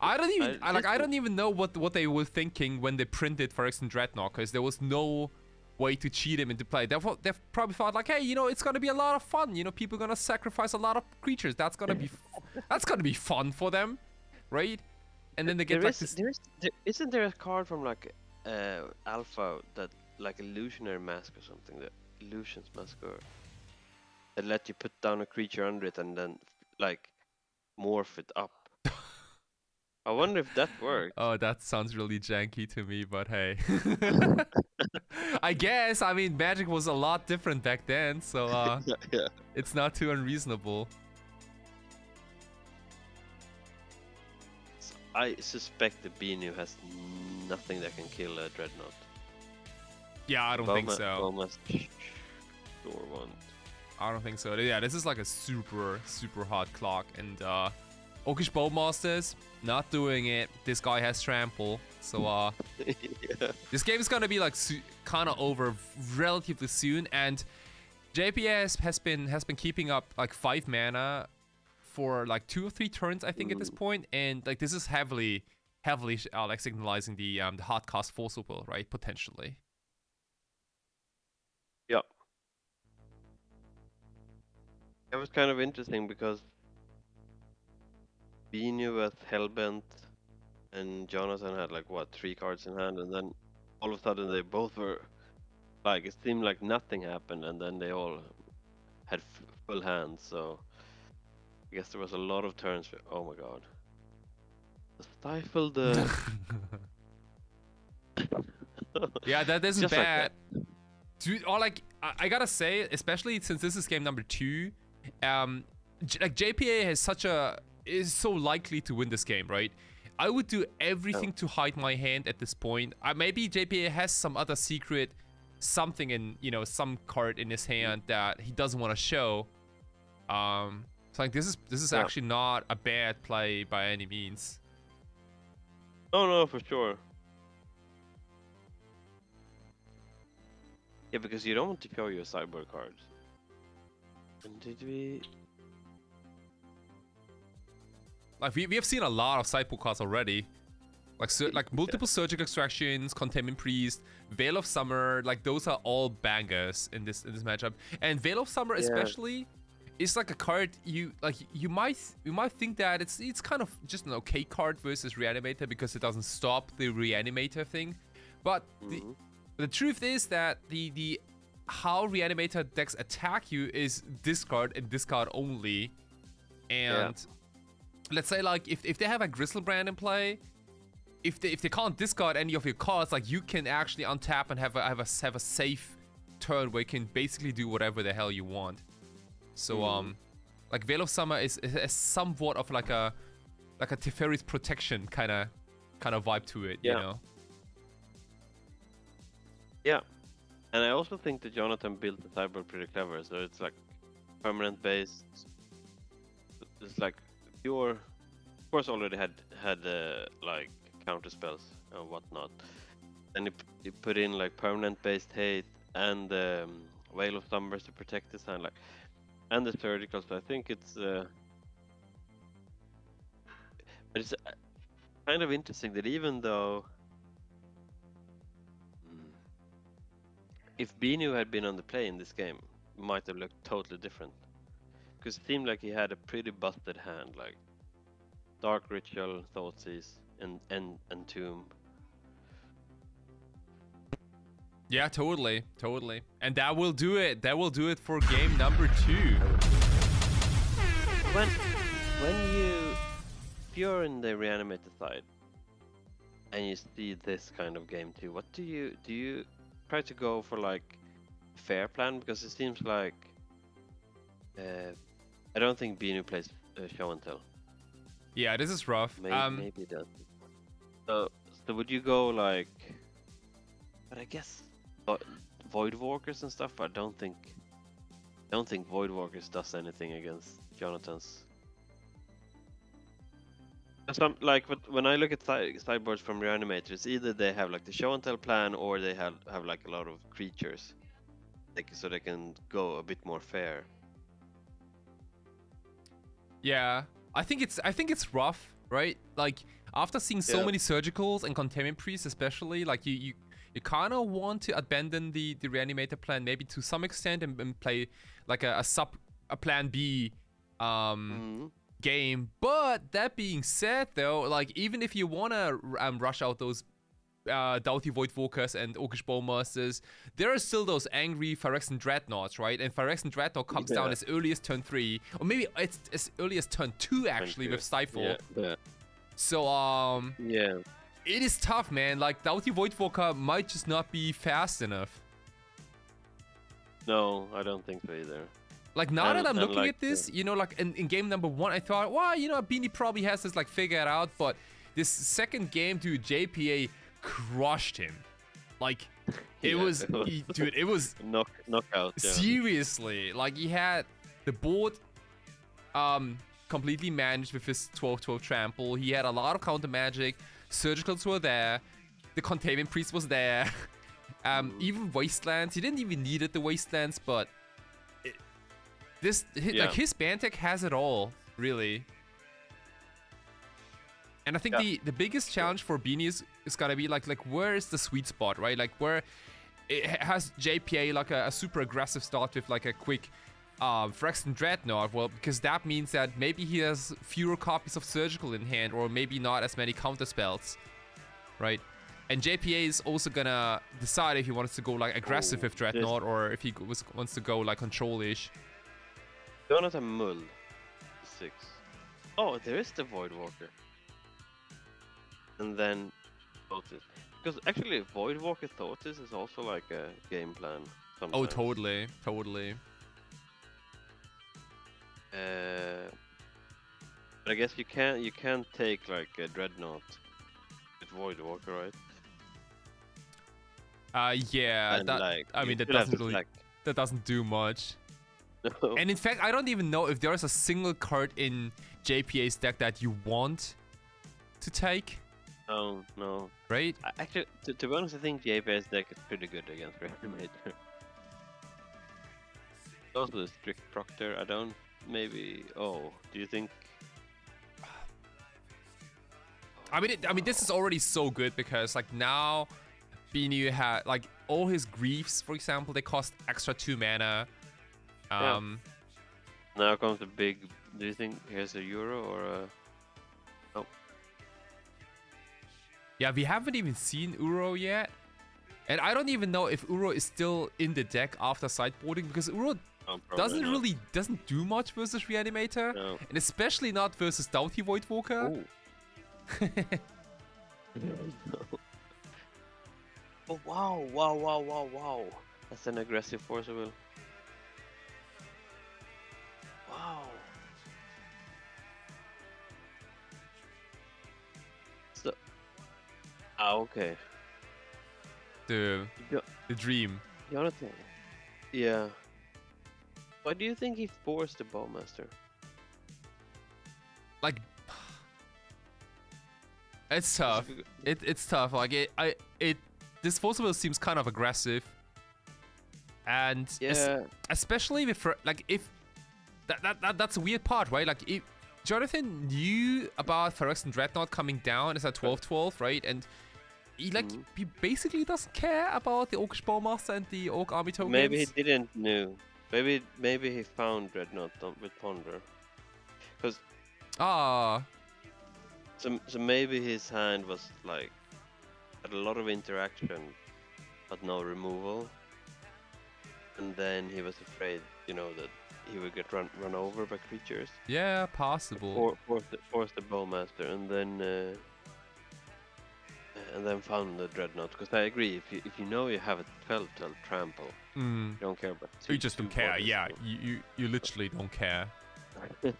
I don't even I- I, like I don't even know what what they were thinking when they printed Phyrexian Dreadnought because there was no way to cheat him into play. They've, they've probably thought like, hey, you know, it's gonna be a lot of fun. You know, people are gonna sacrifice a lot of creatures. That's gonna be f- that's gonna be fun for them, right? And then they get There like is, this. there is, there, isn't there a card from like uh, Alpha that like illusionary mask or something? The illusions mask or that let you put down a creature under it and then like morph it up. I wonder if that works. Oh, that sounds really janky to me, but hey. I guess. I mean, Magic was a lot different back then, so uh, yeah, yeah. it's not too unreasonable. I suspect the Beenew has nothing that can kill a dreadnought. Yeah, I don't think so. Sure won't. I don't think so. Yeah, this is like a super, super hard clock. And uh Orcish Bowmasters, not doing it. This guy has trample. So uh yeah. this game is gonna be like kind of over relatively soon. And JPS has been has been keeping up like five mana for like two or three turns, I think, at this point. And like this is heavily, heavily uh, like signalizing the um the hard cast force will, right? Potentially. Yeah. It was kind of interesting because Beenew was Hellbent and Jonathan had like what three cards in hand and then all of a sudden they both were like it seemed like nothing happened and then they all had f- full hands so I guess there was a lot of turns for, oh my god Stifle the. Yeah, that isn't Just like bad. Dude, or like I, I gotta say, especially since this is game number two, um, J- like JPA has such a is so likely to win this game, right? I would do everything to hide my hand at this point. Uh, maybe JPA has some other secret, something in you know some card in his hand that he doesn't want to show. Um, so like this is this is Yeah. actually not a bad play by any means. Oh no, for sure. Yeah, because you don't want to show your sideboard cards. And did we? Like we, we have seen a lot of sideboard cards already. Like like multiple surgical extractions, containment priest, Veil of Summer, like those are all bangers in this in this matchup. And Veil of Summer Yeah. especially is like a card you like you might you might think that it's it's kind of just an okay card versus Reanimator because it doesn't stop the Reanimator thing. But the Mhm. the truth is that the the how Reanimator decks attack you is discard and discard only. And let's say like if, if they have a Griselbrand in play, if they if they can't discard any of your cards, like you can actually untap and have a have a have a safe turn where you can basically do whatever the hell you want. So um, like Veil of Summer is, is, is somewhat of like a like a Teferi's protection kind of kind of vibe to it, you Yeah. know. Yeah, and I also think that Jonathan built the sideboard pretty clever. So it's like permanent based. It's like pure. Of course, already had had uh, like counter spells and whatnot. Then you, put in like permanent based hate and um, Veil of Summers to protect his hand, like, and the surgical. So I think it's. Uh, but it's uh, kind of interesting that even though Mm. If Beenew had been on the play in this game, might have looked totally different. Because it seemed like he had a pretty busted hand, like Dark Ritual, Thoughtseize, and and and Tomb. Yeah, totally, totally. And that will do it. That will do it for game number two. When when you if you're in the reanimated side and you see this kind of game too, what do you do you try to go for like fair plan? Because it seems like uh, I don't think Beenew plays uh, show and tell. Yeah, this is rough. Maybe, um, maybe it does. So, so would you go like? But I guess vo- void walkers and stuff. I don't think. I don't think void walkers does anything against Jonathan's. Some like when I look at si- sideboards from reanimators, either they have like the show and tell plan, or they have have like a lot of creatures, like so they can go a bit more fair. Yeah, I think it's I think it's rough, right? Like after seeing so Yeah. many surgicals and containment priests, especially, like you you, you kind of want to abandon the the reanimator plan maybe to some extent and, and play like a, a sub a plan B um Mhm. game. But that being said, though, like even if you wanna um, rush out those uh, Doughty Voidwalkers and Orcish Bowmasters, there are still those angry Phyrexian Dreadnoughts, right? And Phyrexian Dreadnought comes down as early as turn three, or maybe it's as early as turn two actually Thank with. Stifle. Yeah, yeah, So um, yeah. it is tough, man. Like Doughty Voidwalker might just not be fast enough. No, I don't think so either. Like now And- that I'm looking like, at this, you know, like in, in game number one, I thought, well, you know, Beenew probably has this like figured out, but this second game, dude, JPA crushed him. Like it Yeah, was, it was- he- dude, it was Knock, knockout. Yeah. seriously like he had the board um completely managed with his 12-12 trample. He had a lot of counter magic. Surgicals were there. The containment priest was there. um, even wastelands. He didn't even need it, the wastelands, but it, this hi- Yeah. like his Bantek has it all really. And I think Yeah. the the biggest challenge for Beenew is, is gotta be like like where is the sweet spot, right? Like where it has JPA like a, a super aggressive start with like a quick um, Phyrexian Dreadnought. Well, because that means that maybe he has fewer copies of Surgical in hand, or maybe not as many counter spells, right? And JPA is also gonna decide if he wants to go like aggressive Oh, with this- Dreadnought, or if he was, wants to go like control-ish. Jonathan Mull, six. Oh, there is the Void Walker. And then Thoughtseize. Because actually, Voidwalker Thoughtseize is also like a game plan. Oh, totally, totally. Uh, but I guess you can't you can't take like a dreadnought with Voidwalker, right? Uh, yeah, and that like I mean, that still have to doesn't really- stack. that doesn't do much. No. And in fact, I don't even know if there's a single card in JPA's deck that you want to take, no, no. right? I- Actually, to, to be honest, I think JPS deck is pretty good against Reanimator. Also, the strict Proctor. I don't. Maybe. Oh, do you think? I mean, it, I mean, this is already so good because like now, Beenew had like all his griefs, for example, they cost extra two mana. Yeah. Um, Now comes the big. Do you think here's a Uro or a? Yeah, we haven't even seen Uro yet, and I don't even know if Uro is still in the deck after sideboarding because Uro Oh, doesn't not. really doesn't do much versus Reanimator, No. and especially not versus Doughty Voidwalker. Oh. oh wow! Wow! Wow! Wow! Wow! That's an aggressive force will. Ah, okay. the the dream. Jonathan. Yeah. Why do you think he forced the bowmaster? Like, it's tough. It It, it's tough. Like it, I, it. This Force of Will seems kind of aggressive, and es- Yeah. especially with like if that, that, that that's a weird part, right? Like if Jonathan knew about Phyrexian Dreadnought coming down as a 12-12, right? And he like Mhm. he basically doesn't care about the Orcish Bowmaster and the Orc Army tokens. Maybe he didn't know. Maybe maybe he found Dreadnought with Ponder. Because Ah, so, so maybe his hand was like had a lot of interaction, but no removal. And then he was afraid, you know, that he would get run run over by creatures. yeah, possible. For, force the, force the bowmaster, and then uh, and then found the dreadnought. Because I agree, if you if you know you have a 12 12 trample, Mm. you don't care about. You just don't care. Yeah, you, you you literally don't care.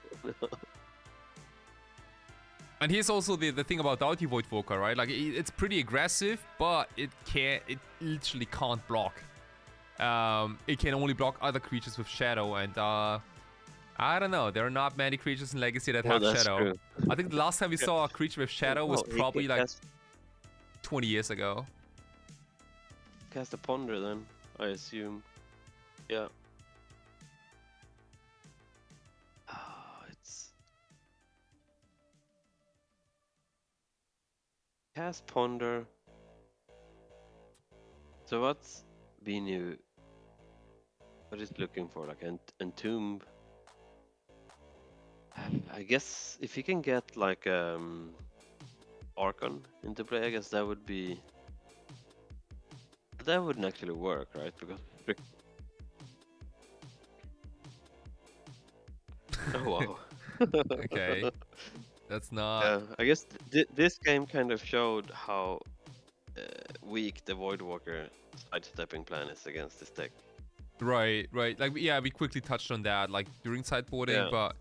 And here's also the, the thing about Doughty Voidwalker, right? Like it, it's pretty aggressive, but it can't it literally can't block. Um, it can only block other creatures with shadow, and uh, I don't know. There are not many creatures in Legacy that Well, have shadow. true. I think the last time we saw a creature with shadow was probably like 20 years ago. cast a ponder then, I assume. Yeah. Ah, it's cast ponder. So what's Beenew? What is looking for? Like an entomb? I guess if you can get like um Archon into play, I guess that would be that wouldn't actually work, right? Because oh wow. Okay. That's not. Yeah, I guess th- th- this game kind of showed how uh, weak the Voidwalker sidestepping plan is against this deck. Right, right. Like yeah, we quickly touched on that like during sideboarding, Yeah. but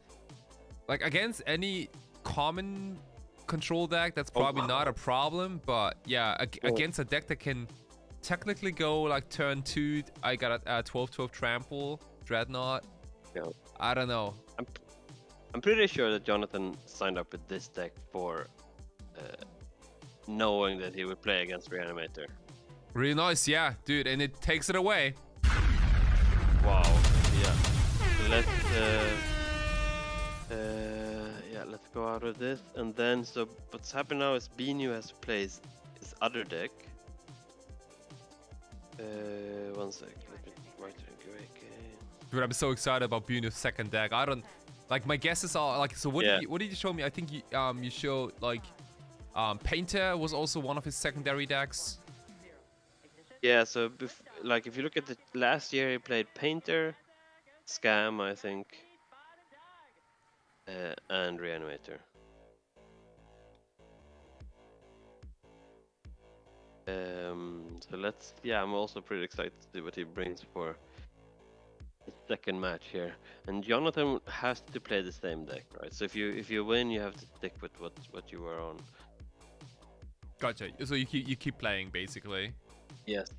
like against any common control deck, that's Oh, probably wow. not a problem. But yeah, ag- Oh. against a deck that can technically go like turn two, I got a, a 12-12 trample dreadnought. Yeah. I don't know. I'm, I'm pretty sure that Jonathan signed up with this deck for uh, knowing that he would play against Reanimator. Really nice, yeah, dude, and it takes it away. Wow. Yeah. Let's uh, go out of this, and then so what's happened now is Beenew has placed his other deck. Uh, one sec. Let me write it in Greek. Dude, I'm so excited about Beenew's second deck. I don't like my guesses are like so. What Yeah. did you, what did you show me? I think you um you showed like um Painter was also one of his secondary decks. Yeah, so like if you look at the last year, he played Painter, Scam, I think, uh, and Reanimator. Um, so let's. Yeah, I'm also pretty excited to see what he brings for the second match here. And Jonathan has to play the same deck, right? So if you if you win, you have to stick with what what you were on. Gotcha. So you keep you keep playing basically. Yes.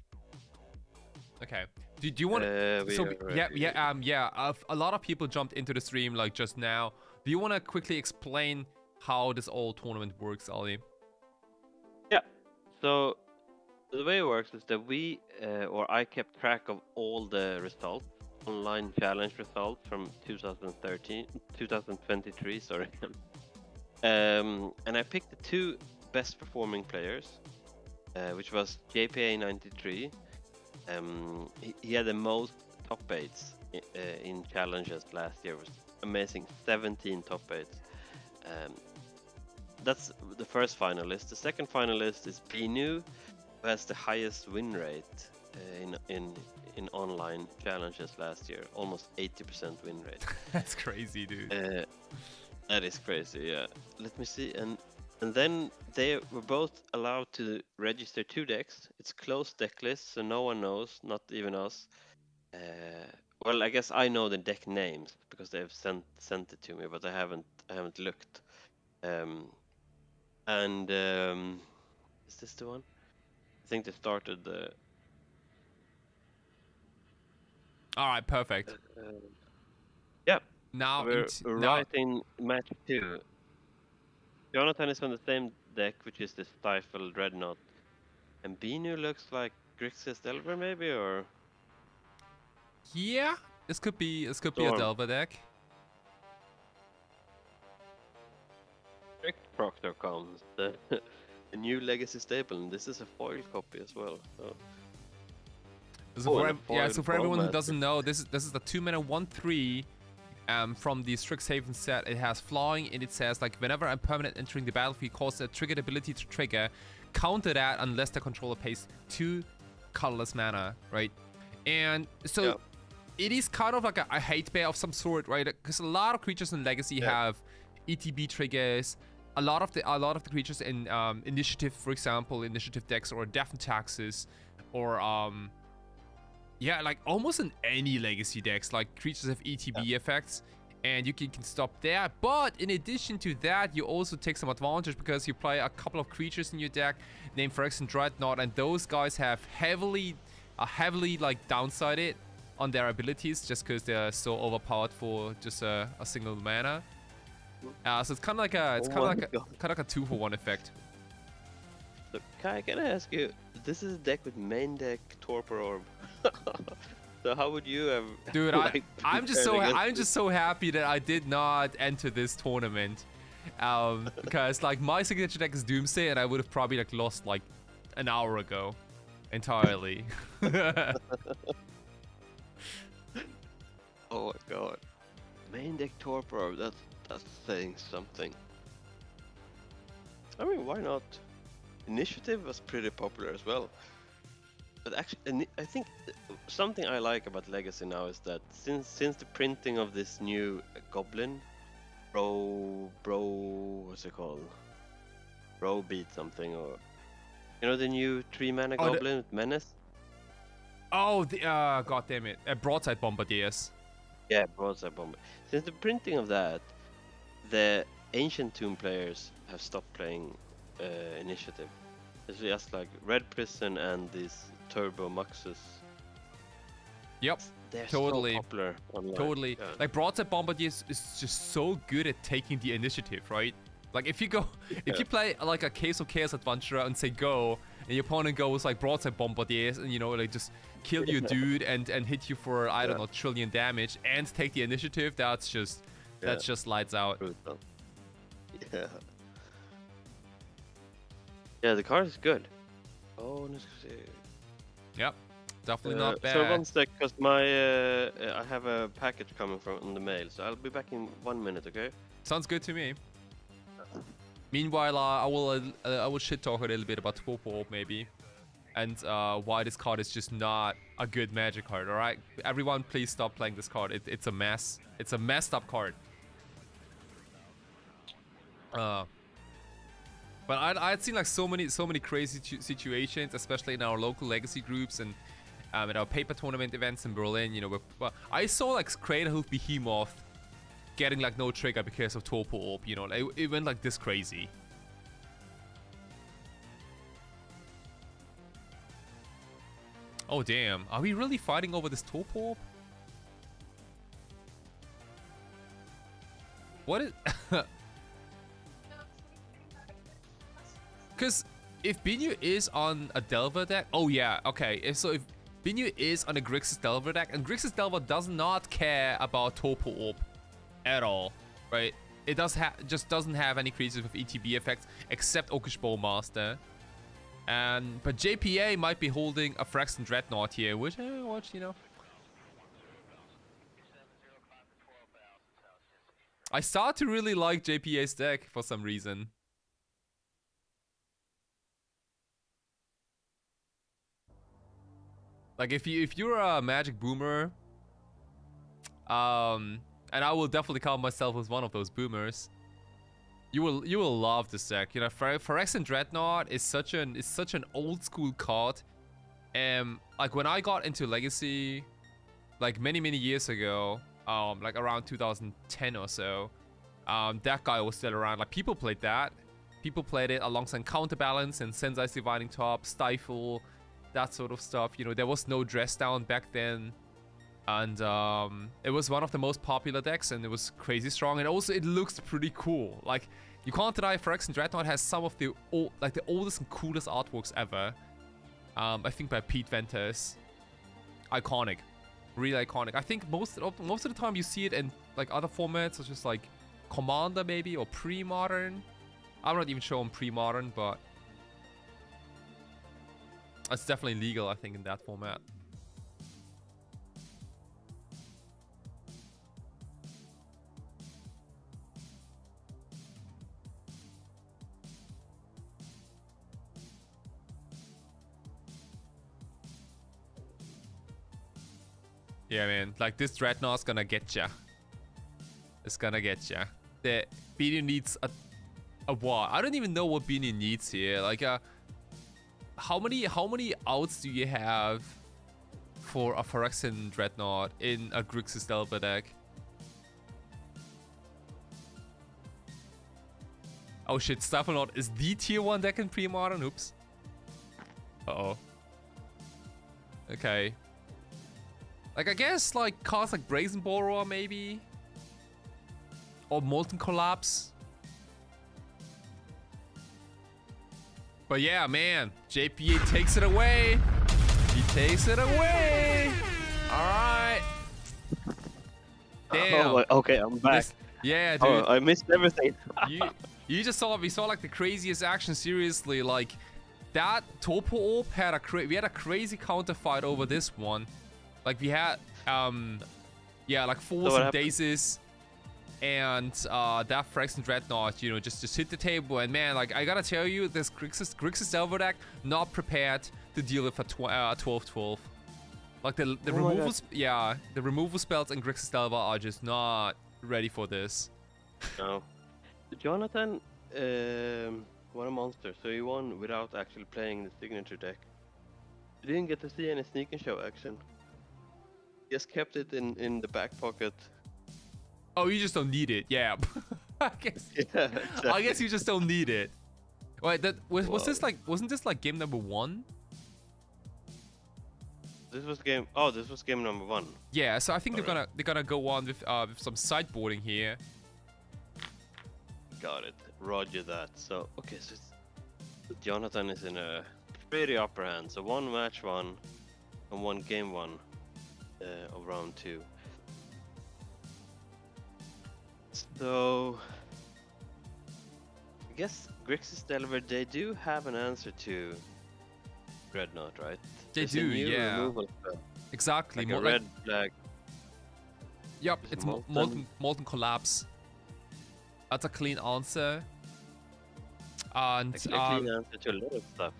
Okay. Do, do you want to? Uh, so yeah, yeah, um, yeah. Uh, a lot of people jumped into the stream like just now. Do you want to quickly explain how this all tournament works, Ali? Yeah. So the way it works is that we, uh, or I, kept track of all the results, online challenge results from 2013, 2023. Sorry. um, and I picked the two best performing players, uh, which was JPA93. Um, he, he had the most top eights i- uh, in challenges last year. Amazing, 17 top eights. Um, that's the first finalist. The second finalist is Beenew, who has the highest win rate uh, in in in online challenges last year, almost 80% win rate. That's crazy, dude. Uh, that is crazy. Yeah. Let me see. And and then they were both allowed to register two decks. It's closed deck list, so no one knows, not even us. Uh, well, I guess I know the deck names because they've sent sent it to me, but I haven't I haven't looked. Um, and um, is this the one? I think they started the. All right, perfect. Uh, yeah, Now, we're int- we're now right in match two. Jonathan is on the same deck, which is the Stifle Dreadnought. And Beenew looks like Grixis Delver, maybe, or yeah, this could be this could be a Storm. Delver deck. Strict Proctor comes, the, the new Legacy staple, and this is a foil copy as well. So. So Oh, for yeah, so for everyone who doesn't know, this is this is the two mana one three um, from the Strixhaven set. It has flying and it says like whenever a permanent entering the battlefield causes a triggered ability to trigger, counter that unless the controller pays two colorless mana, right? And so. It is kind of like a, a hate bear of some sort, right? Because a lot of creatures in Legacy Yeah. have ETB triggers. A lot of the a lot of the creatures in um, Initiative, for example, Initiative decks or Death and Taxes, or um, yeah, like almost in any legacy decks, like creatures have ETB effects, and you can, can stop there. But in addition to that, you also take some advantage because you play a couple of creatures in your deck, named Phyrexian Dreadnought, and those guys have heavily, are heavily like downsided on their abilities just because they're so overpowered for just a, a single mana. Uh, so it's kind of like a, it's Oh kind of my like a, kind of like a two for one effect. So, Kai, can I ask you? This is a deck with main deck Torpor Orb. so how would you have? Dude, I, like, I'm just so prepared ha- against I'm this? just so happy that I did not enter this tournament, um, because like my signature deck is Doomsday, and I would have probably like lost like an hour ago, entirely. Oh my god. Main deck Torpor Orb, that's that's saying something. I mean, why not? Initiative was pretty popular as well. But actually, I think something I like about Legacy now is that since since the printing of this new Goblin, Bro, Bro, what's it called? Bro beat something or, you know, the new three mana Oh, the- Goblin with Menace. oh, the uh, god damn it, a broadside bombardiers. Yeah, broadside bomber. Since the printing of that, the ancient tomb players have stopped playing uh, initiative. It's just like Red Prison and these Turbo Muxus. Yep. They're Totally. so popular online. Totally. Yeah. Like broadside bombardiers is just so good at taking the initiative, right? Like if you go, if you play like a Caves of Chaos Adventurer and say go, and your opponent goes like broadside bombardiers and you know like just kill your dude and and hit you for I don't Yeah. know trillion damage and take the initiative, that's just that's Yeah. just lights out. Yeah. Yeah, the card is good. Oh, let's see. Yep. Definitely Uh, not bad. So one sec, cause my uh, uh, I have a package coming from in the mail, so I'll be back in one minute, okay? Sounds good to me. Meanwhile, uh, I will uh, I will shit talk a little bit about Orb maybe, and uh, why this card is just not a good Magic card. All right, everyone, please stop playing this card. It, it's a mess. It's a messed up card. Uh, But I'd, I'd seen like so many so many crazy situations, especially in our local legacy groups and um, at our paper tournament events in Berlin. You know, where, I saw like Hoof Behemoth getting like no trigger because of Torpor Orb. You know, it, it went like this crazy. Oh damn! Are we really fighting over this Torpor Orb? What is? Because if Beenew is on a Delver deck, oh yeah, okay. If so, if Beenew is on a Grixis Delver deck, and Grixis Delver does not care about Torpor Orb at all, right? It does have just doesn't have any creatures with ETB effects except Orcish Bowmaster. And but JPA might be holding a Phyrexian Dreadnought here, which eh, watch, you know. I start to really like JPA's deck for some reason. Like if you if you're a Magic Boomer, um, and I will definitely count myself as one of those boomers. You will you will love this deck. You know, Phyrexian Dreadnought is such an is such an old school card. Um, like when I got into Legacy, like many many years ago, um, like around 2010 or so, um, that guy was still around. Like people played that. People played it alongside Counterbalance and Sensei's Dividing Top, Stifle, that sort of stuff. You know, there was no dress down back then. And um, it was one of the most popular decks and it was crazy strong. And also it looks pretty cool. Like, you can't deny Phyrexian Dreadnought has some of the old, like the oldest and coolest artworks ever. Um, I think by Pete Venters. Iconic. Really iconic. I think most of, most of the time you see it in like other formats such as like Commander maybe or pre-modern. I'm not even sure on pre-modern, but it's definitely legal, I think, in that format. Yeah, man. Like, this Dreadnought's gonna get ya. It's gonna get ya. The Beenew needs a, a what? I don't even know what Beenew needs here. Like, uh, how many how many outs do you have for a Phyrexian Dreadnought in a Grixis Delver deck? Oh shit, Stiflenought is the tier 1 deck in pre-modern? Oops. Uh-oh. Okay. Like, I guess, like, cards like Brazen Borrower, maybe? Or Molten Collapse? But yeah, man, JPA takes it away. He takes it away. All right. Oh, Damn. Oh, okay, I'm back. This- yeah, oh, dude. Oh, I missed everything. you you just saw we saw like the craziest action. Seriously, like that Torpor Orb had a cra- we had a crazy counter fight over this one. Like we had um yeah like Force what and happened? Dazes and uh that and Dreadnought, you know, just just hit the table and man, like I gotta tell you, this Grixis Grixis Delver deck not prepared to deal with a tw- uh, 12-12. Like the the Oh removal, sp- yeah, the removal spells and Grixis Delver are just not ready for this. No. Jonathan um, won a monster, so he won without actually playing the signature deck. He didn't get to see any sneak and show action. Just kept it in, in the back pocket. Oh, you just don't need it. Yeah. I guess. Yeah, I guess you just don't need it. Wait, that was was this like wasn't this like game number one? This was game. Oh, this was game number one. Yeah. So I think they're Alright. gonna they're gonna go on with uh with some sideboarding here. Got it. Roger that. So okay, so it's, Jonathan is in a pretty upper hand. So one match one, and one game one uh, of round two. So I guess Grixis Delver they do have an answer to Dreadnought, right? They There's do, yeah. Exactly. like mo- a like- red flag. Yep, it's molten? molten molten collapse. That's a clean answer. And a clean answer to a lot of stuff.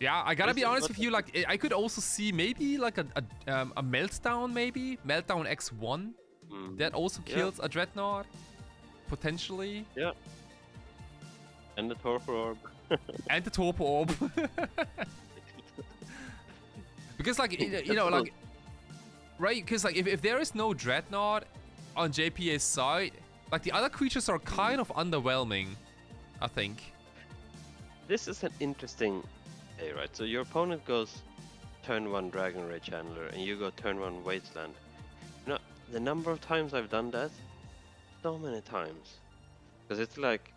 Yeah, I gotta This be honest with you. Like, I- could also see maybe like a a, um, a meltdown, maybe meltdown X1 Mm. that also Yeah. kills a dreadnought, potentially. Yeah. And the Torpor Orb. and the torpor orb. because like you know- you know like right because like if, if there is no dreadnought on JPA's side, like the other creatures are kind of underwhelming. I think. This is an interesting play, right? So your opponent goes turn one Dragon's Rage Channeler, and you go turn one Wasteland. You know, the number of times I've done that, so many times, because it's like,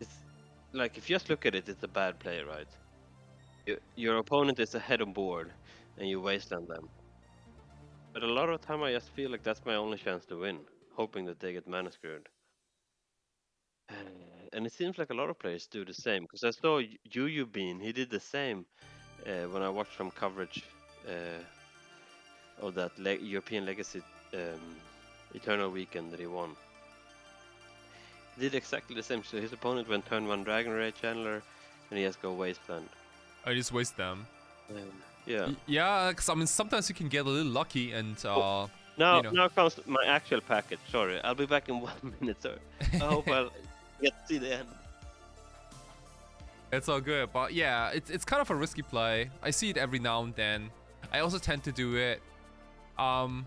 it's like if you just look at it, it's a bad play, right? You, your opponent is ahead on board, and you Wasteland them. But a lot of time, I just feel like that's my only chance to win, hoping that they get mana screwed. And it seems like a lot of players do the same. Because I saw Yu Yu Bean, he did the same uh, when I watched some coverage uh, of that le- European Legacy um, Eternal Weekend that he won. He did exactly the same. So his opponent went turn one Dragon's Rage Channeler, and he has go Wasteland. I just waste them. Um, yeah. Yeah, because I mean sometimes you can get a little lucky and uh, Now, you know. now comes my actual package. Sorry, I'll be back in one minute, sir. I hope I'll get to the end. It's all good, but yeah, it's it's kind of a risky play. I see it every now and then. I also tend to do it. Um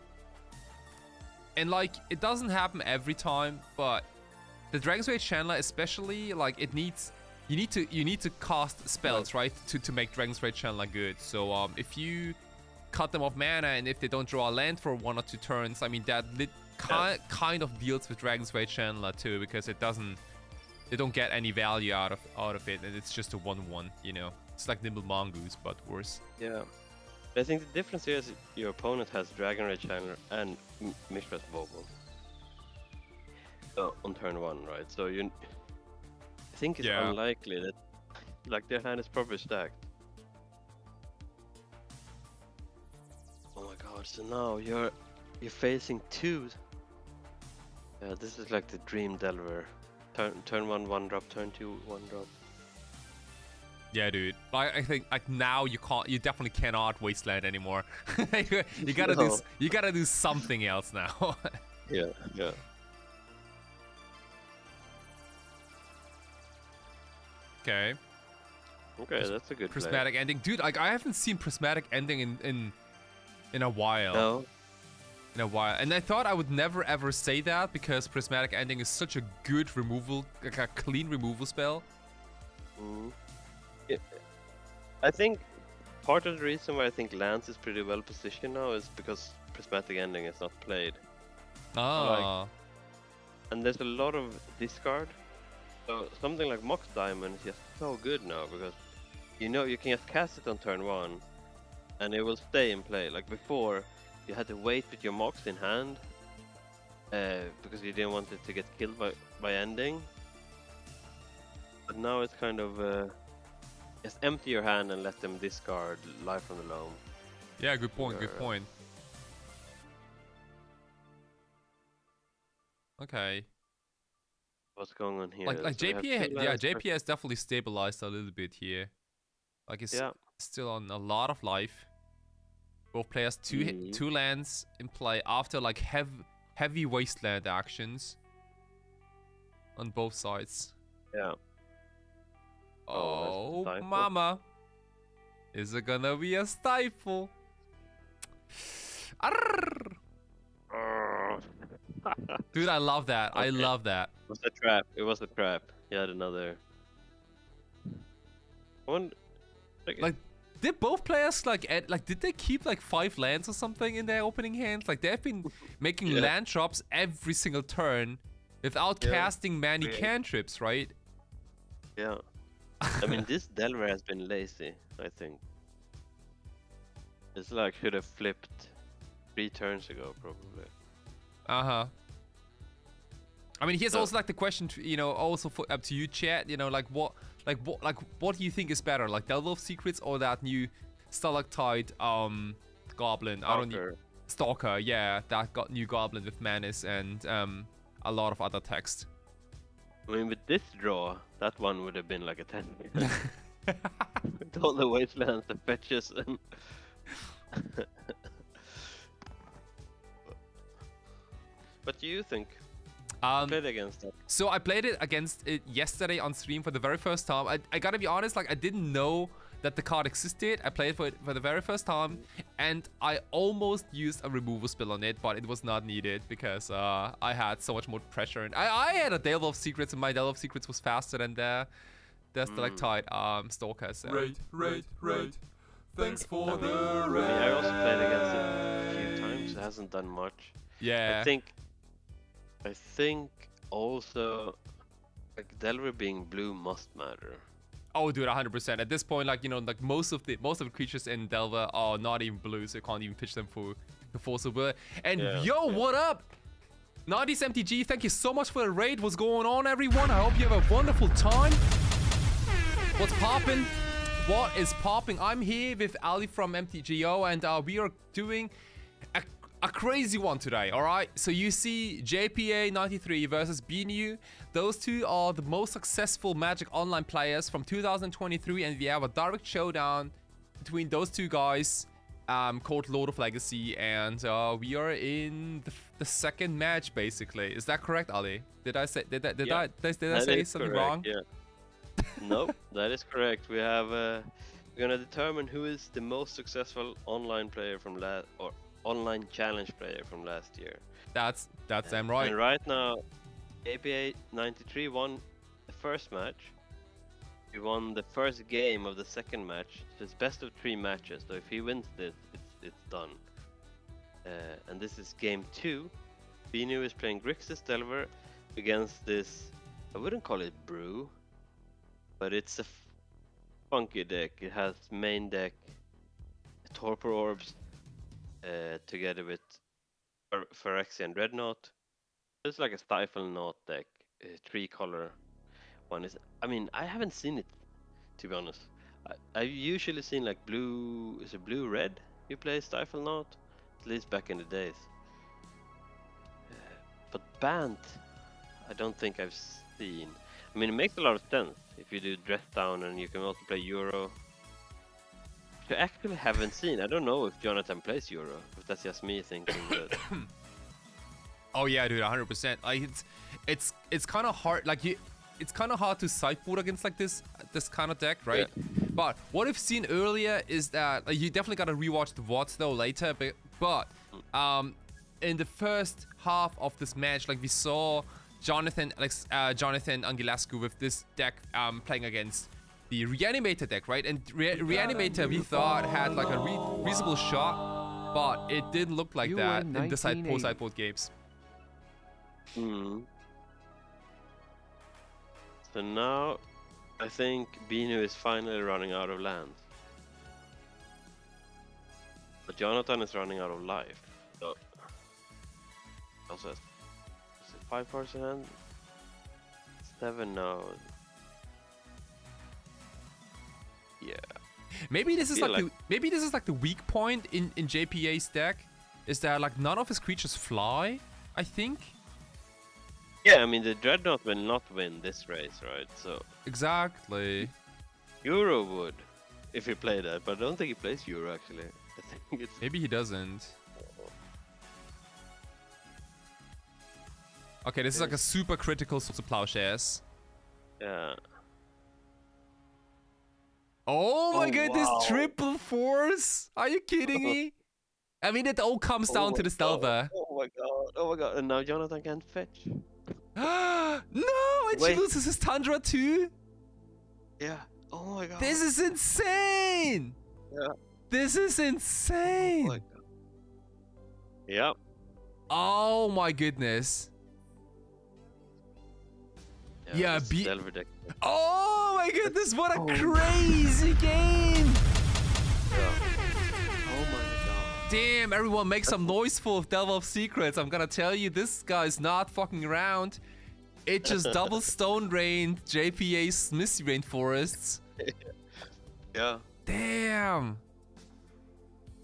and like it doesn't happen every time, but the Dragon's Rage Channeler especially like it needs you need to you need to cast spells, right? To to make Dragon's Rage Channeler good. So um if you cut them off mana and if they don't draw a land for one or two turns, I mean that lit, ki- kind of deals with Dragon's Rage Channeler too because it doesn't they don't get any value out of out of it, and it's just a one-one. You know, it's like Nimble Mongoose, but worse. Yeah. But I think the difference here is your opponent has Dragon Rage Channeler and Mishra's Bauble. So on turn one, right? So you, I think it's Yeah. unlikely that, like their hand is probably stacked. Oh my god! So now you're you're facing two. Yeah, this is like the dream Delver. Turn turn one one drop, turn two one drop. Yeah, dude. Like, I think like now you can't, you definitely cannot wasteland anymore. you, you gotta do, No. s- you gotta do something else now. Yeah, yeah. okay. Okay, that's a good play. Prismatic ending, dude. Like I haven't seen prismatic ending in in in a while. No, in a while. And I thought I would never ever say that because Prismatic Ending is such a good removal, like a clean removal spell. Mm. Yeah. I think part of the reason why I think Lands is pretty well positioned now is because Prismatic Ending is not played. Ah, And there's a lot of discard. So something like Mox Diamond is just so good now because you know you can just cast it on turn one and it will stay in play. Like before, you had to wait with your Mox in hand uh, because you didn't want it to get killed by, by ending. But now it's kind of uh, just empty your hand and let them discard Life from the Loam. yeah, good point, good point. Okay, What's going on here? like like So JPA, yeah, JPA has definitely stabilized a little bit here. Like it's Yeah. still on a lot of life. Both players two hit, Mhm. two lands in play after like heavy heavy wasteland actions on both sides. Yeah. Oh, Oh, that's a stifle. mama. Is it gonna be a stifle? Arrrr. Dude, I love that. I love that. It was a trap. It was a trap. He had another. One. Like, did both players like ed- like did they keep like five lands or something in their opening hands? Like they've been making Yeah. land drops every single turn without Yeah. casting many Weird. cantrips, right? Yeah. I mean, this Delver has been lazy. I think. It's like should have flipped three turns ago, probably. Uh huh. I mean, here's So- also like the question, to, you know, also for, up to you, chat. You know, like what, like what, like what do you think is better, like Delver of Secrets or that new Stalactite um goblin? I don't know. Stalker. Stalker, yeah, that got new goblin with Menace and um a lot of other text. I mean, with this draw, that one would have been like a ten. with all the wastelands, the fetches, and. what do you think? Um, Played against that. so I played it against it yesterday on stream for the very first time. I, I gotta be honest, like I didn't know that the card existed. I played for it for the very first time, and I almost used a removal spell on it, but it was not needed because uh, I had so much more pressure. And I, I had a Delver of Secrets, and my Delver of Secrets was faster than the the stalactite um, stalker. So. Rate, rate, rate. Thanks for I mean, the I mean. I also played against it a few times. It hasn't done much. Yeah. I think. I think also, like Delver being blue must matter. Oh, dude, 100%. At this point, like you know, like most of the most of the creatures in Delver are not even blue, so you can't even pitch them for the Force of Will. And Yeah, yo, yeah. what up? 90s MTG, thank you so much for the raid. What's going on, everyone? I hope you have a wonderful time. What's popping? What is popping? I'm here with Ali from MTGO, and uh, we are doing a, crazy one today, all right? So you see JPA93 versus Beenew. Those two are the most successful Magic Online players from 2023, and we have a direct showdown between those two guys um, called Lord of Legacy, and uh, we are in the, the second match, basically. Is that correct, Ali? Did I say did, I- did Yeah, I did, did I say something correct, wrong? Yeah. no, that is correct. We have uh, we're gonna determine who is the most successful online player from last or online challenge player from last year. That's that's them right. And right now, JPA 93 won the first match. He won the first game of the second match. So it's best of three matches. So if he wins this, it's it's done. Uh, and this is game two. Beenew is playing Grixis Delver against this. I wouldn't call it brew, but it's a f- funky deck. It has main deck, Torpor Orbs, uh, together with Phyr- Phyrexian Dreadnought. It's like a Stiflenought deck, three color one is. I mean, I haven't seen it to be honest. I, I've usually seen like blue. Is it blue red? You play Stiflenought, at least back in the days. Uh, but Bant, I don't think I've seen. I mean, it makes a lot of sense if you do Dress Down and you can also play Uro. I actually haven't seen. I don't know if Jonathan plays Uro. If that's just me thinking that. Oh yeah, dude, 100%. Like it's it's it's kind of hard like you it's kind of hard to sideboard against like this this kind of deck, right? But what I've seen earlier is that like, you definitely got to rewatch the VODs though later, but but um in the first half of this match like we saw Jonathan Alex uh, Jonathan Angelascu with this deck um playing against the Reanimator deck, right? And Re- Reanimator we thought had like a re- reasonable shot, but it didn't look like that in the side 1980. sideboard games. Hmm. So now, I think Beenew is finally running out of land. But Jonathan is running out of life. So, also, has- is it five cards in hand? Seven now. Yeah. Maybe this is feel like, the, maybe this is like the weak point in in JPA's deck, is that like none of his creatures fly. I think Yeah, I mean the Dreadnought will not win this race, right? So exactly. Uro would, if he played that, but I don't think he plays Uro actually. I think it's Maybe he doesn't. Okay, this is like a super critical Swords of Plowshares. yeah. Oh my Oh, goodness, wow. triple force! Are you kidding me? I mean, it all comes Oh down to the Stelva. Oh my god, oh my god, and now Jonathan can't fetch. no, and she loses his Tundra too. Yeah. Oh my god. This is insane. Yeah. This is insane! Oh my god. Yep. Oh my goodness. Yeah, this be- deck. Oh my goodness, what a Oh. crazy game! Oh my god. Damn, everyone make some noise for Delver of Secrets. I'm gonna tell you, this guy's not fucking around. It just double stone drained JPA's Misty Rainforests. Yeah. Damn.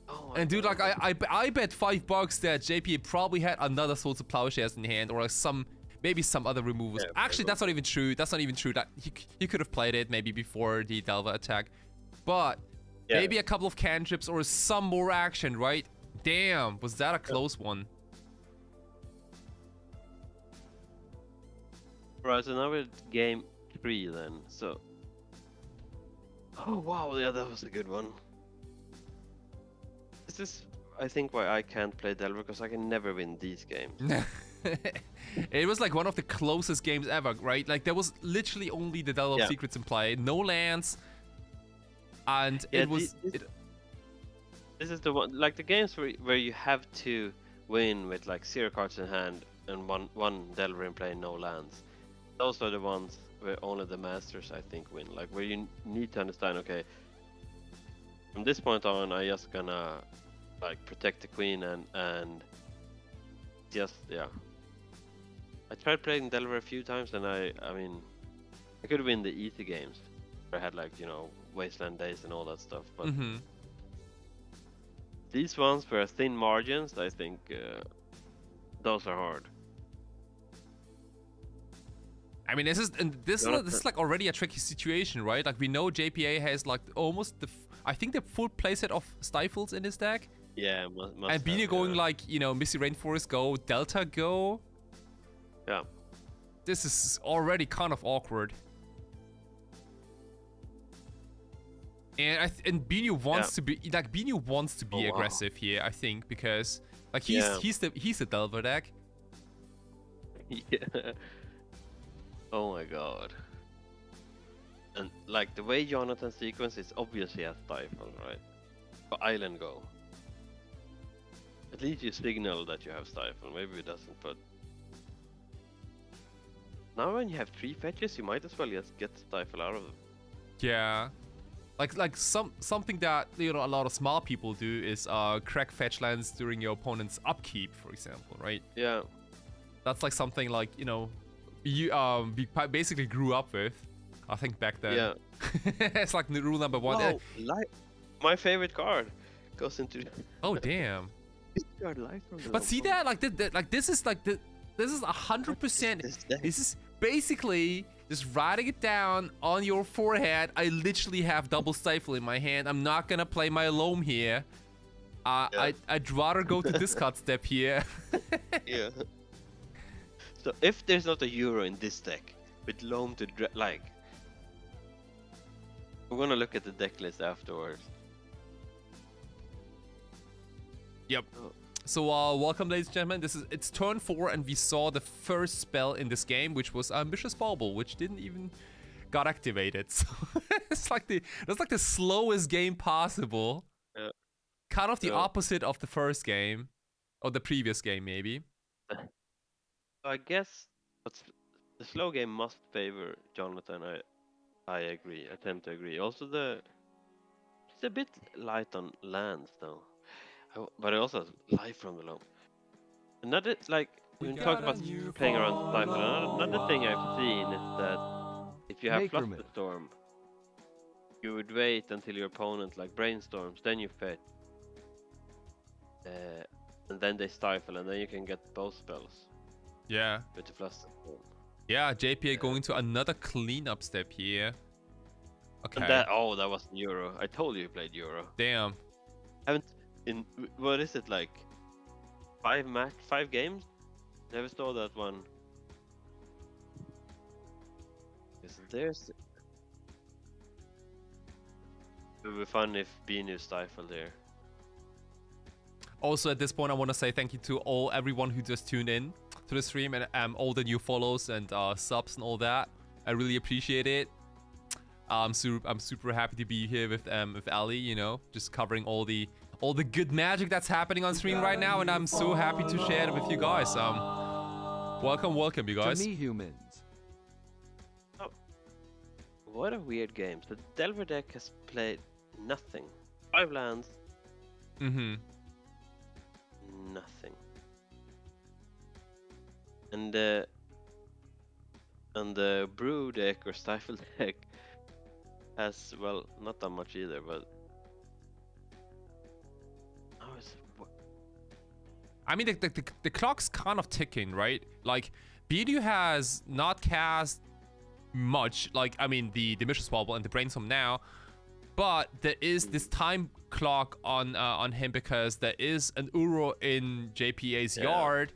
Oh And dude, god. like I, I, I bet five bucks that JPA probably had another Swords of Plowshares in hand, or like some, maybe some other removals. Yeah, Actually, that's not even true. That's not even true. That he, he could have played it maybe before the Delver attack, but Yeah. maybe a couple of cantrips or some more action, right? Damn, was that a close one? Right, so now we're game three then. So. Oh wow, yeah, that was a good one. This is, I think, why I can't play Delver because I can never win these games. it was like one of the closest games ever, right? Like there was literally only the Delver of Yeah. Secrets in play, no lands, and Yeah, it was. this- it- This is the one, like the games where where you have to win with like zero cards in hand and one one Delver in play, no lands. Those are the ones where only the masters, I think, win. Like where you need to understand, okay, from this point on, I just gonna like protect the queen and and just yeah. I tried playing Delver a few times, and I I mean, I could win the easy games. I had like you know wasteland Daze and all that stuff, but. Mhm. These ones were thin margins, I think uh, those are hard. I mean, this is and this is, this is like already a tricky situation, right? Like we know JPA has like almost the, f- I think the full playset of stifles in his deck, Yeah, must, must and Beenew going yeah. like you know Misty Rainforest go, Delta go. Yeah. This is already kind of awkward. And I th- and Beenew wants Yeah. to be like Beenew wants to be Oh, wow. aggressive here, I think, because like he's Yeah. he's the he's the Delver deck. yeah. Oh my god. And like the way Jonathan sequence is obviously a stifle, right? For island go. At least you signal that you have stifle. Maybe it doesn't, but now when you have three fetches, you might as well just get stifle out of them. Yeah. Like like some something that you know a lot of small people do is uh crack fetch lands during your opponent's upkeep, for example, right? Yeah. That's like something like you know you um basically grew up with. I think back then. Yeah. it's like the rule number one. Li- my favorite card goes into oh damn. life from the But see that like that like this is like the this is a hundred percent. this? This is basically just writing it down on your forehead. I literally have double stifle in my hand. I'm not gonna play my loam here. Uh, Yeah. I I'd rather go to discard step here. yeah. So if there's not a Uro in this deck with loam to dra- like, we're gonna look at the deck list afterwards. Yep. Oh. So uh, welcome, ladies and gentlemen. This is it's turn four, and we saw the first spell in this game, which was Mishra's Bauble, which didn't even got activated. So it's like the that's like the slowest game possible. Yeah. Kind of the Yeah. opposite of the first game, or the previous game, maybe. I guess the slow game must favor Jonathan. I I agree. I tend to agree. Also the it's a bit light on lands though, I w- but it also live from the loam. Another like when we talk about playing around stifle, another, another thing I've seen is that if you have Makerman. Flusterstorm, you would wait until your opponent like brainstorms, then you fetch, uh, and then they stifle, and then you can get both spells Yeah. with the Flusterstorm. Yeah, JPA going to another cleanup step here. Okay. And that oh, that was Uro. I told you you played Uro. Damn. Haven't in what is it like? Five match, five games. Never saw that one. Is there's? It would be fun if Binu stifled there. Also, at this point, I want to say thank you to all everyone who just tuned in to the stream and um, all the new follows and uh, subs and all that. I really appreciate it. I'm super, I'm super happy to be here with um with Ali. You know, just covering all the all the good magic that's happening on screen right now, and I'm so happy to share it with you guys. Um, welcome, welcome, you guys. To guys. me, humans. What a weird game. The Delver deck has played nothing. Five lands, Mm-hmm. nothing. And the and the brew deck or stifle deck has well not that much either, but I mean, the, the, the, the clock's kind of ticking, right? Like, Beenew has not cast much. Like, I mean, the the Mishra's Bauble and the Brainstorm now, but there is this time clock on uh, on him because there is an Uro in JPA's Yeah. yard,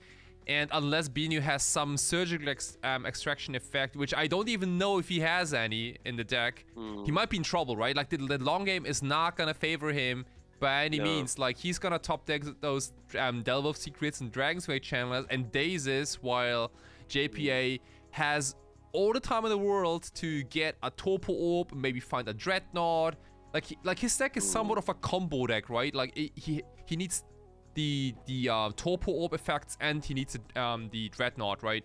And unless Beenew has some surgical ex- um, extraction effect, which I don't even know if he has any in the deck, he might be in trouble, right? Like the, the long game is not gonna favor him by any No. means. Like he's gonna top deck those um, Delver of Secrets and Dragon's Rage Channelers and Dazes, while JPA has all the time in the world to get a Torpor Orb, maybe find a Dreadnought. Like he, like his deck is somewhat of a combo deck, right? Like it, he he needs the the uh, Torpor Orb effects and he needs um, the Dreadnought, right?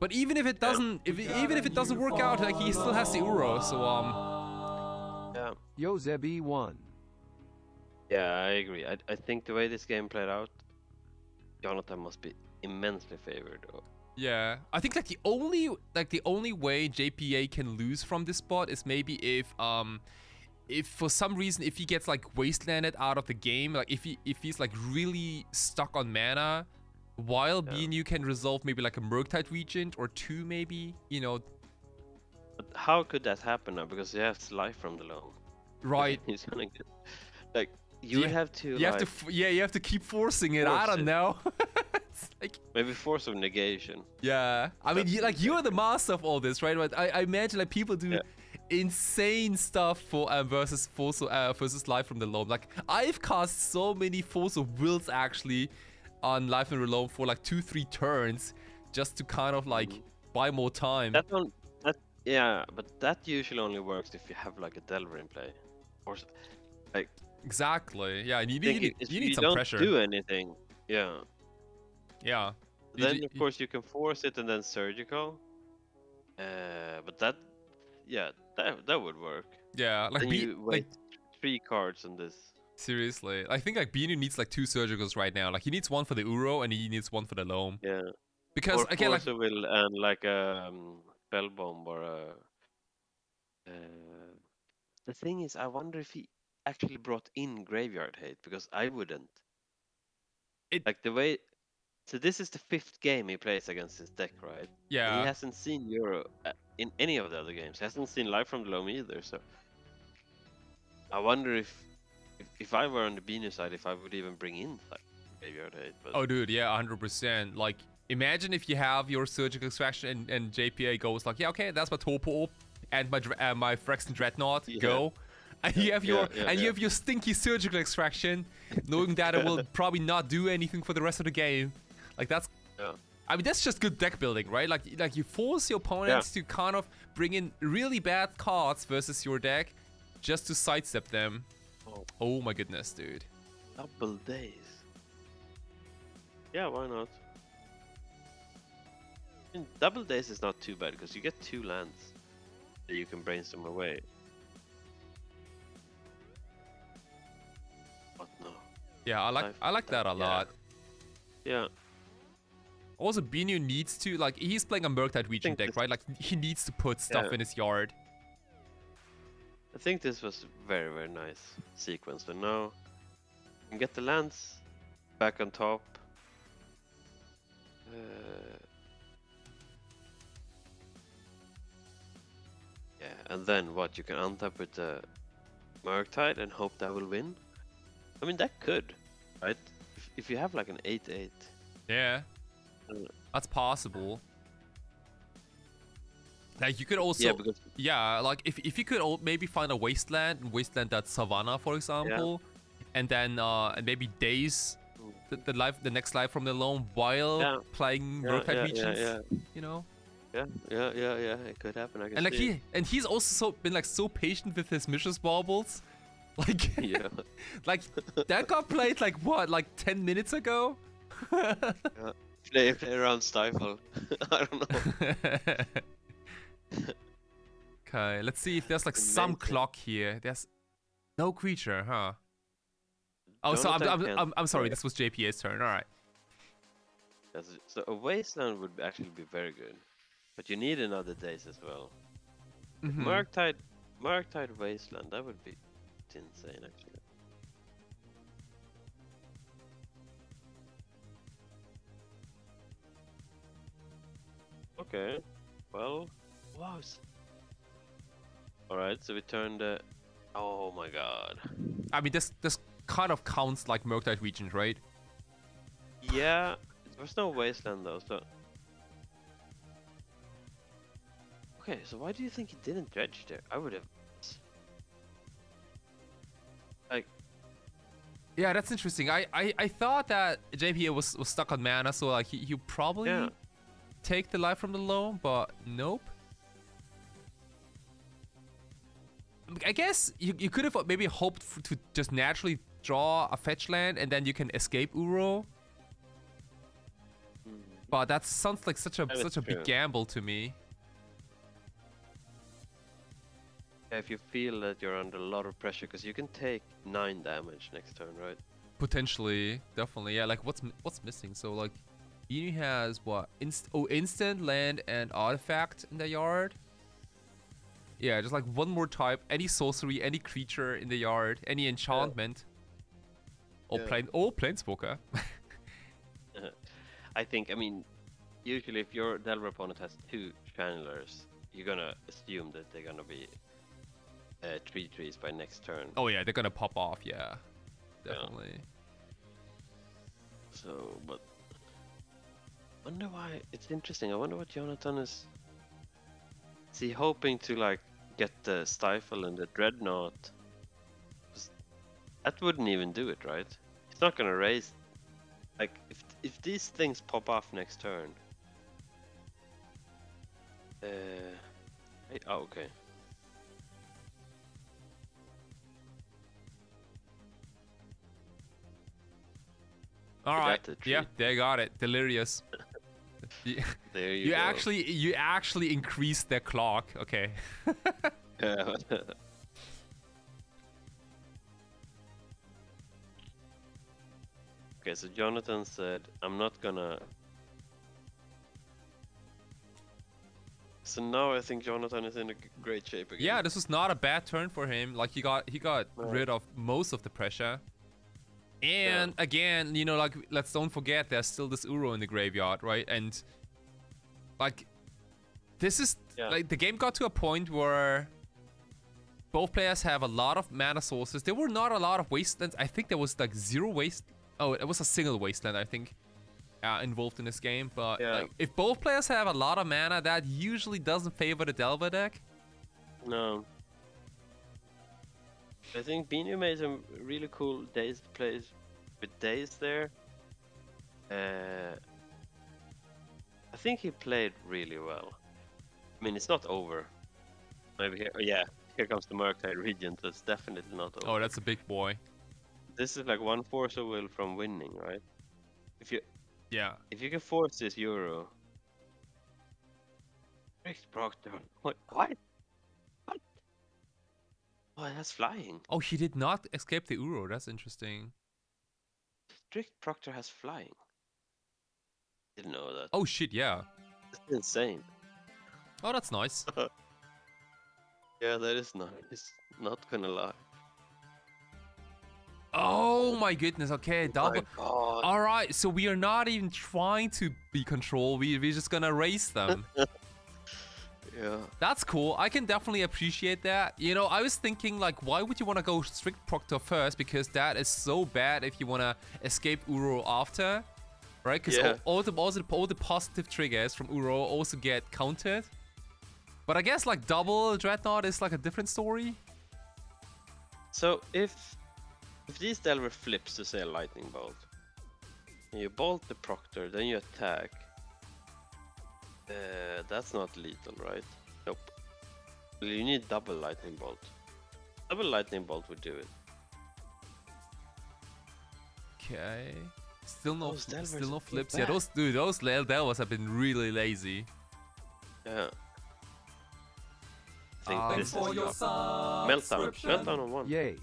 But even if it doesn't, if it, even if it doesn't work out, like he still has the Uro, so um, Yeah. Yozebi 1. Yeah, I agree. I, I think the way this game played out, Jonathan must be immensely favored. Yeah, I think like the only like the only way JPA can lose from this spot is maybe if um if for some reason if he gets like wastelanded out of the game, like if he if he's like really stuck on mana, while Yeah. Beenew can resolve maybe like a Murktide Regent or two maybe, you know, But how could that happen now? Because he has life from the Loam. right? He's gonna get like you Yeah, would have to You have to yeah, you have to keep forcing it. I don't it. know. it's like maybe force of negation. Yeah, I mean, you, like you are the master of all this, right? But I, I imagine like people do Yeah. insane stuff for uh, versus Force uh, versus Life from the Loam. Like I've cast so many Force of Wills actually on Life from the Loam for like two, three turns, just to kind of like buy more time. That one, that yeah, but that usually only works if you have like a Delver in play, or s- like exactly. Yeah, and you need if you need some don't pressure. do anything. Yeah. Yeah. You Then ju- of course you can force it and then surgical. Uh, but that, yeah, that that would work. Yeah, like be, you like three cards on this. seriously, I think like Beenew needs like two surgicals right now. Like he needs one for the Uro and he needs one for the Loam. Yeah. Because or again, like force a will and like a um, spell bomb or a. Uh, the thing is, I wonder if he actually brought in graveyard hate because I wouldn't. It- like the way. So this is the fifth game he plays against his deck, right? And yeah, He hasn't seen Uro uh, in any of the other games. He hasn't seen Life from the Loam either. So I wonder if, if if I were on the Beenew side, if I would even bring in like graveyard hate. But Oh, dude, yeah, 100%. Like, imagine if you have your surgical extraction and, and JPA goes like, yeah, okay, that's my Torpor and my uh, my Phyrexian Dreadnought, Yeah. go. And you have your yeah, yeah, and you have your stinky surgical extraction, knowing that it will probably not do anything for the rest of the game. Like that's, yeah. I mean, that's just good deck building, right? Like, like you force your opponents to kind of bring in really bad cards versus your deck, just to sidestep them. Oh. Oh my goodness, dude. Double Daze. Yeah, why not? I mean, double Daze is not too bad because you get two lands that you can brainstorm away. Yeah, I like I've- I like that a yeah. lot. Yeah, Also, Beenew needs to like he's playing a Murktide Regent think deck, right? Like he needs to put stuff Yeah. in his yard. I think this was very very nice sequence. So now you can get the lands back on top. Uh, yeah, and then what? You can untap with the Murktide and hope that will win. I mean that could, right? If, if you have like an eight eight. Yeah, Uh, that's possible. Like you could also yeah, because yeah, like if if you could maybe find a wasteland, wasteland that Savannah, for example, and then uh and maybe Daze. The, the life, the next life from the Loam while Yeah. playing yeah, yeah, Regents, yeah, yeah, you know. yeah, yeah, yeah, yeah, it could happen. I can And like it. he and he's also so been like so patient with his Mishra's baubles, like yeah. like that got played like what like ten minutes ago. Play, play around Stifle. I don't know. okay, let's see if there's like some clock here. There's no creature, huh? Oh, so I'm, I'm, I'm, I'm sorry. This was JPA's turn. All right. So a wasteland would actually be very good, but you need another Daze as well. Mhm. Murktide, Murktide wasteland. That would be insane actually. Okay. Well, wow. All right. So we turned. Uh, oh my god. I mean, this this kind of counts like Murktide Regent, right? Yeah, There's no wasteland though, so. Okay, so why do you think he didn't dredge there? I would have. Yeah, that's interesting. I, I, I thought that JP was, was stuck on mana, so like he, he probably Yeah. take the life from the low, but nope. I guess you, you could have maybe hoped f to just naturally draw a fetch land and then you can escape Uro. But that sounds like such a such a big gamble to me. If you feel that you're under a lot of pressure, because you can take nine damage next turn, right? Potentially, definitely, yeah. Like, what's what's missing? So like, Inu has what? Inst- oh, instant land and artifact in the yard. Yeah, just like one more type, any sorcery, any creature in the yard, any enchantment. Or Yeah. plane, or planeswalker. I think, I mean, usually if your Delver opponent has two channelers, you're gonna assume that they're gonna be uh, three trees by next turn. oh yeah, they're gonna pop off. Yeah, Yeah. definitely. So, but wonder why it's interesting. I wonder what Jonathan is. Is he hoping to like get the stifle and the dreadnought? That wouldn't even do it, right? He's not gonna raise. Like if if these things pop off next turn. Uh. hey- Oh, okay. All right. Yeah, they got it. Delirious. you There you, you go. actually you actually increased their clock. Okay. Yeah. okay, so Jonathan said, I'm not gonna. So now I think Jonathan is in a great shape again. Yeah, this was not a bad turn for him. Like he got he got No. rid of most of the pressure. And again, you know, like let's don't forget there's still this Uro in the graveyard, right? And like this is Yeah. like the game got to a point where both players have a lot of mana sources. There were not a lot of wastelands. I think there was like zero waste. Oh, it was a single wasteland, I think, uh, involved in this game. But Yeah. like, if both players have a lot of mana, that usually doesn't favor the Delver deck. No. I think Binu made some really cool Daze plays with Daze there. Uh, I think he played really well. I mean, it's not over. Maybe here, oh, yeah, here comes the Murktide Regent. That's definitely not over. Oh, that's a big boy. This is like one force of will from winning, right? If you Yeah. if you can force this Uro. Strict Proctor. What? What? Oh, that's flying. Oh, he did not escape the Uro. That's interesting. Strict Proctor has flying. Didn't know that. Oh shit, yeah. That's insane. Oh, that's nice. Yeah, that is nice. Not gonna lie. Oh my goodness. Okay, oh double. All right, so we are not even trying to be control. We we're just gonna race them. Yeah. That's cool. I can definitely appreciate that. You know, I was thinking like, why would you want to go strict proctor first? Because that is so bad if you want to escape Uro after, right? Because Yeah. all, all the all the all the positive triggers from Uro also get countered. But I guess like double dreadnought is like a different story. So if if these Delver flips to say a lightning bolt, and you bolt the Proctor, then you attack. Uh, that's not lethal, right? Nope. You need double lightning bolt. Double lightning bolt would do it. Okay. Still no, Those still no are so flips. Yeah, those dude, those Lel Delvers have been really lazy. Yeah. I think Um, this For is your enough. Meltdown. Meltdown on one. Yay.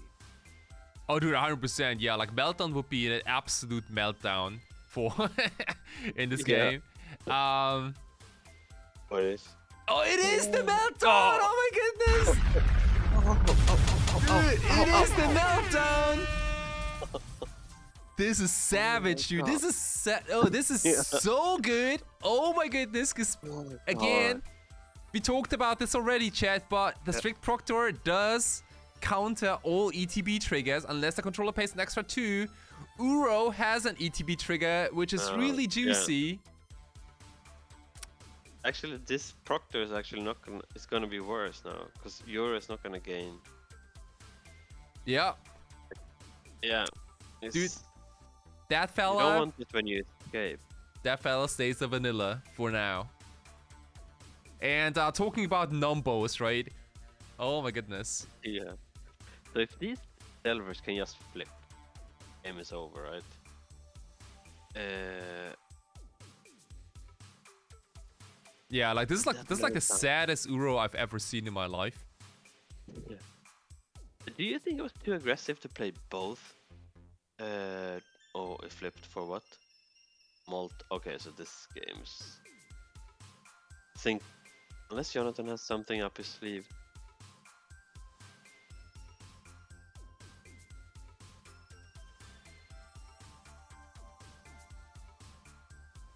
Oh, dude, 100%. Yeah, like meltdown would be an absolute meltdown for in this Yeah. game. Um. What is? Oh, it is the meltdown! Oh my goodness! Dude, it is the meltdown! This is savage, dude. This is sa- oh, this is Yeah. so good. Oh my goodness, because again, we talked about this already, chat, but the strict proctor does counter all ETB triggers unless the controller pays an extra two, Uro has an ETB trigger, which is Oh, really yeah. Actually, this Proctor is actually not gonna. It's gonna be worse now because Euro is not gonna gain. Yeah, Yeah. Dude, that you don't fella, want it when you escape. that fella stays a vanilla for now. And uh, talking about numbos, right? Oh my goodness. Yeah. So if these delvers can just flip, game is over, right? Uh, Yeah, like this is like this is like the saddest Uro I've ever seen in my life. do you think it was too aggressive to play both? Uh, oh, it flipped for what? Malt. Okay, so this game's. I think, unless Jonathan has something up his sleeve.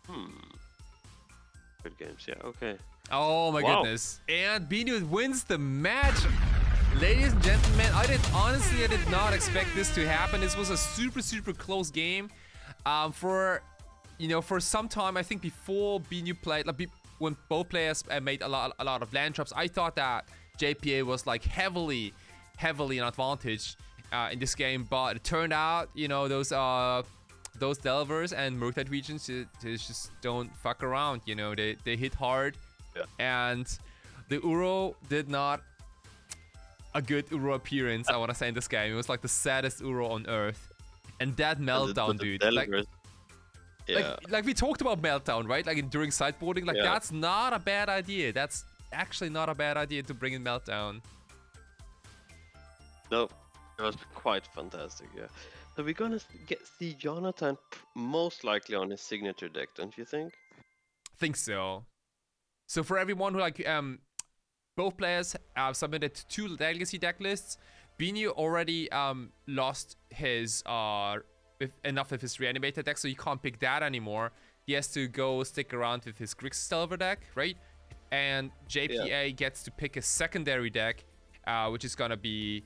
Hmm. Good games, yeah. Okay. Oh my Wow. goodness. And Beenew wins the match. Ladies and gentlemen, I did honestly I did not expect this to happen. This was a super super close game. Um, for you know, for some time I think before Beenew played like when both players uh, made a lot a lot of land drops, I thought that JPA was like heavily heavily an advantage uh, in this game, but it turned out, you know, those uh those delvers and Murktide Regents they, just don't fuck around, you know, they they hit hard Yeah. and the Uro did not a good Uro appearance, I want to say, in this game. It was like the saddest Uro on earth. And that And the- meltdown, the dude. Like, yeah. like, like we talked about meltdown, right? Like in, during sideboarding, like Yeah. that's not a bad idea. That's actually not a bad idea to bring in meltdown. No, it was quite fantastic. Yeah. So we're gonna get see Jonathan most likely on his signature deck, don't you think? think so. So for everyone who like um both players have submitted two legacy deck lists. Beenew already um lost his uh with enough of his reanimated deck, so he can't pick that anymore. He has to go stick around with his Grix Delver deck, right? And JPA gets to pick a secondary deck, uh, which is gonna be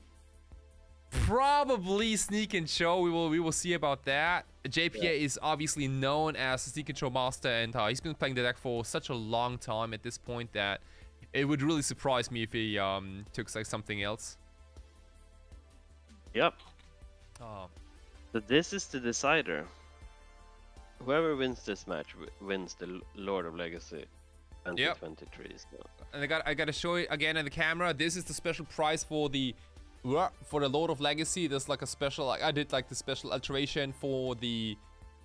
probably Sneak and Show. We will we will see about that. JPA is obviously known as a Sneak and Show master, and uh, he's been playing the deck for such a long time at this point that it would really surprise me if he um took like something else. Yep. Oh. So this is the decider. Whoever wins this match w- wins the Lord of Legacy 2023. So. and I got I gotta show it again in the camera. This is the special prize for the for the Lord of Legacy. There's like a special like I did like the special alteration for the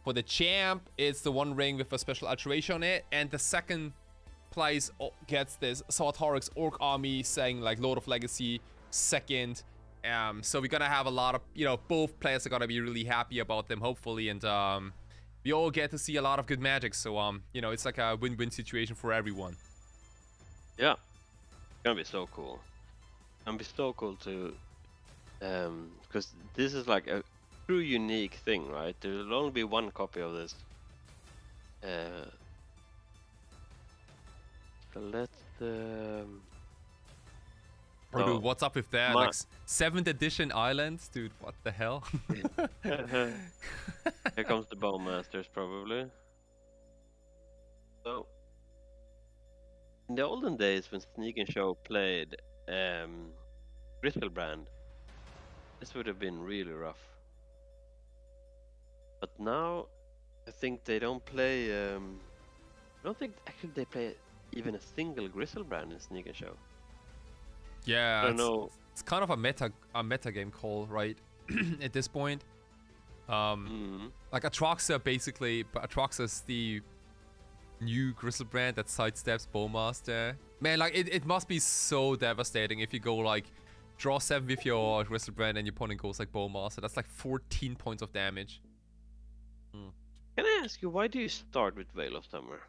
for the champ. It's the one ring with a special alteration on it, and the second place gets this Sartorix Orc army saying like Lord of Legacy second. Um, so we're gonna have a lot of you know both players are gonna be really happy about them hopefully, and um, we all get to see a lot of good magic. So um, you know it's like a win-win situation for everyone. Yeah. Gonna be so cool. Gonna be so cool to um because this is like a true unique thing, right? There will only be one copy of this. Uh so let's um Bro, So, dude, what's up with that? my- Like seventh edition islands, dude. What the hell? Here comes the Bowmasters probably. So in the olden days when Sneak and Show played um Griselbrand, this would have been really rough. But now I think they don't play um I don't think actually they play even a single Griselbrand in Sneak and Show. yeah, I don't it's, know it's kind of a meta a meta game call, right? At this point, um, mm, like Atraxa basically, but Atraxa's the new Griselbrand that sidesteps Bowmaster. Man, like it, it must be so devastating if you go like draw seven with your Griselbrand and your opponent goes like Bowmaster. That's like 14 points of damage. Can I ask you why do you start with Veil of Summer?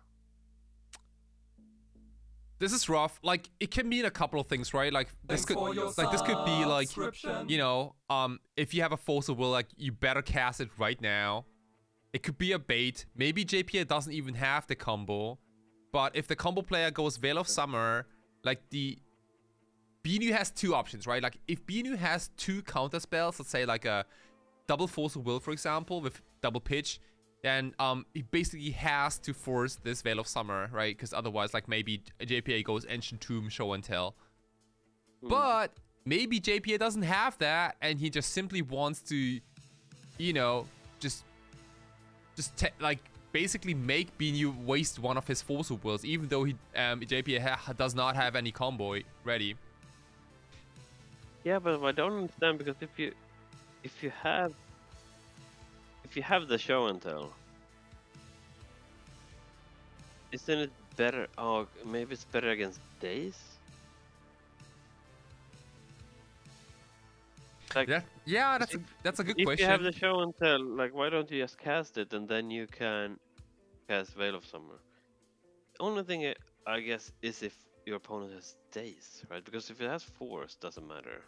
This is rough. Like it can mean a couple of things, right? Like this Thanks could like this could be like you know, um, if you have a force of will, like you better cast it right now. It could be a bait. Maybe JPA doesn't even have the combo, but if the combo player goes Veil of Summer, like the Beenew has two options, right? Like if Beenew has two counter spells, let's say like a double force of will, for example, with double pitch, then um he basically has to force this Veil of Summer, right? Because otherwise, like maybe JPA goes Ancient Tomb, Show and Tell. Hmm. But maybe JPA doesn't have that, and he just simply wants to, you know, just, just like basically make Beenew waste one of his force of wills, even though he um JPA ha- does not have any combo ready. Yeah, but I don't understand because if you if you have if you have the show and tell, isn't it better? Oh, maybe it's better against Daze. Like Yeah, yeah, that's a, that's a good if question. If you have the show and tell, like why don't you just cast it and then you can cast Veil of Summer? Only thing I guess is if your opponent has Daze, right? Because if it has force, doesn't matter.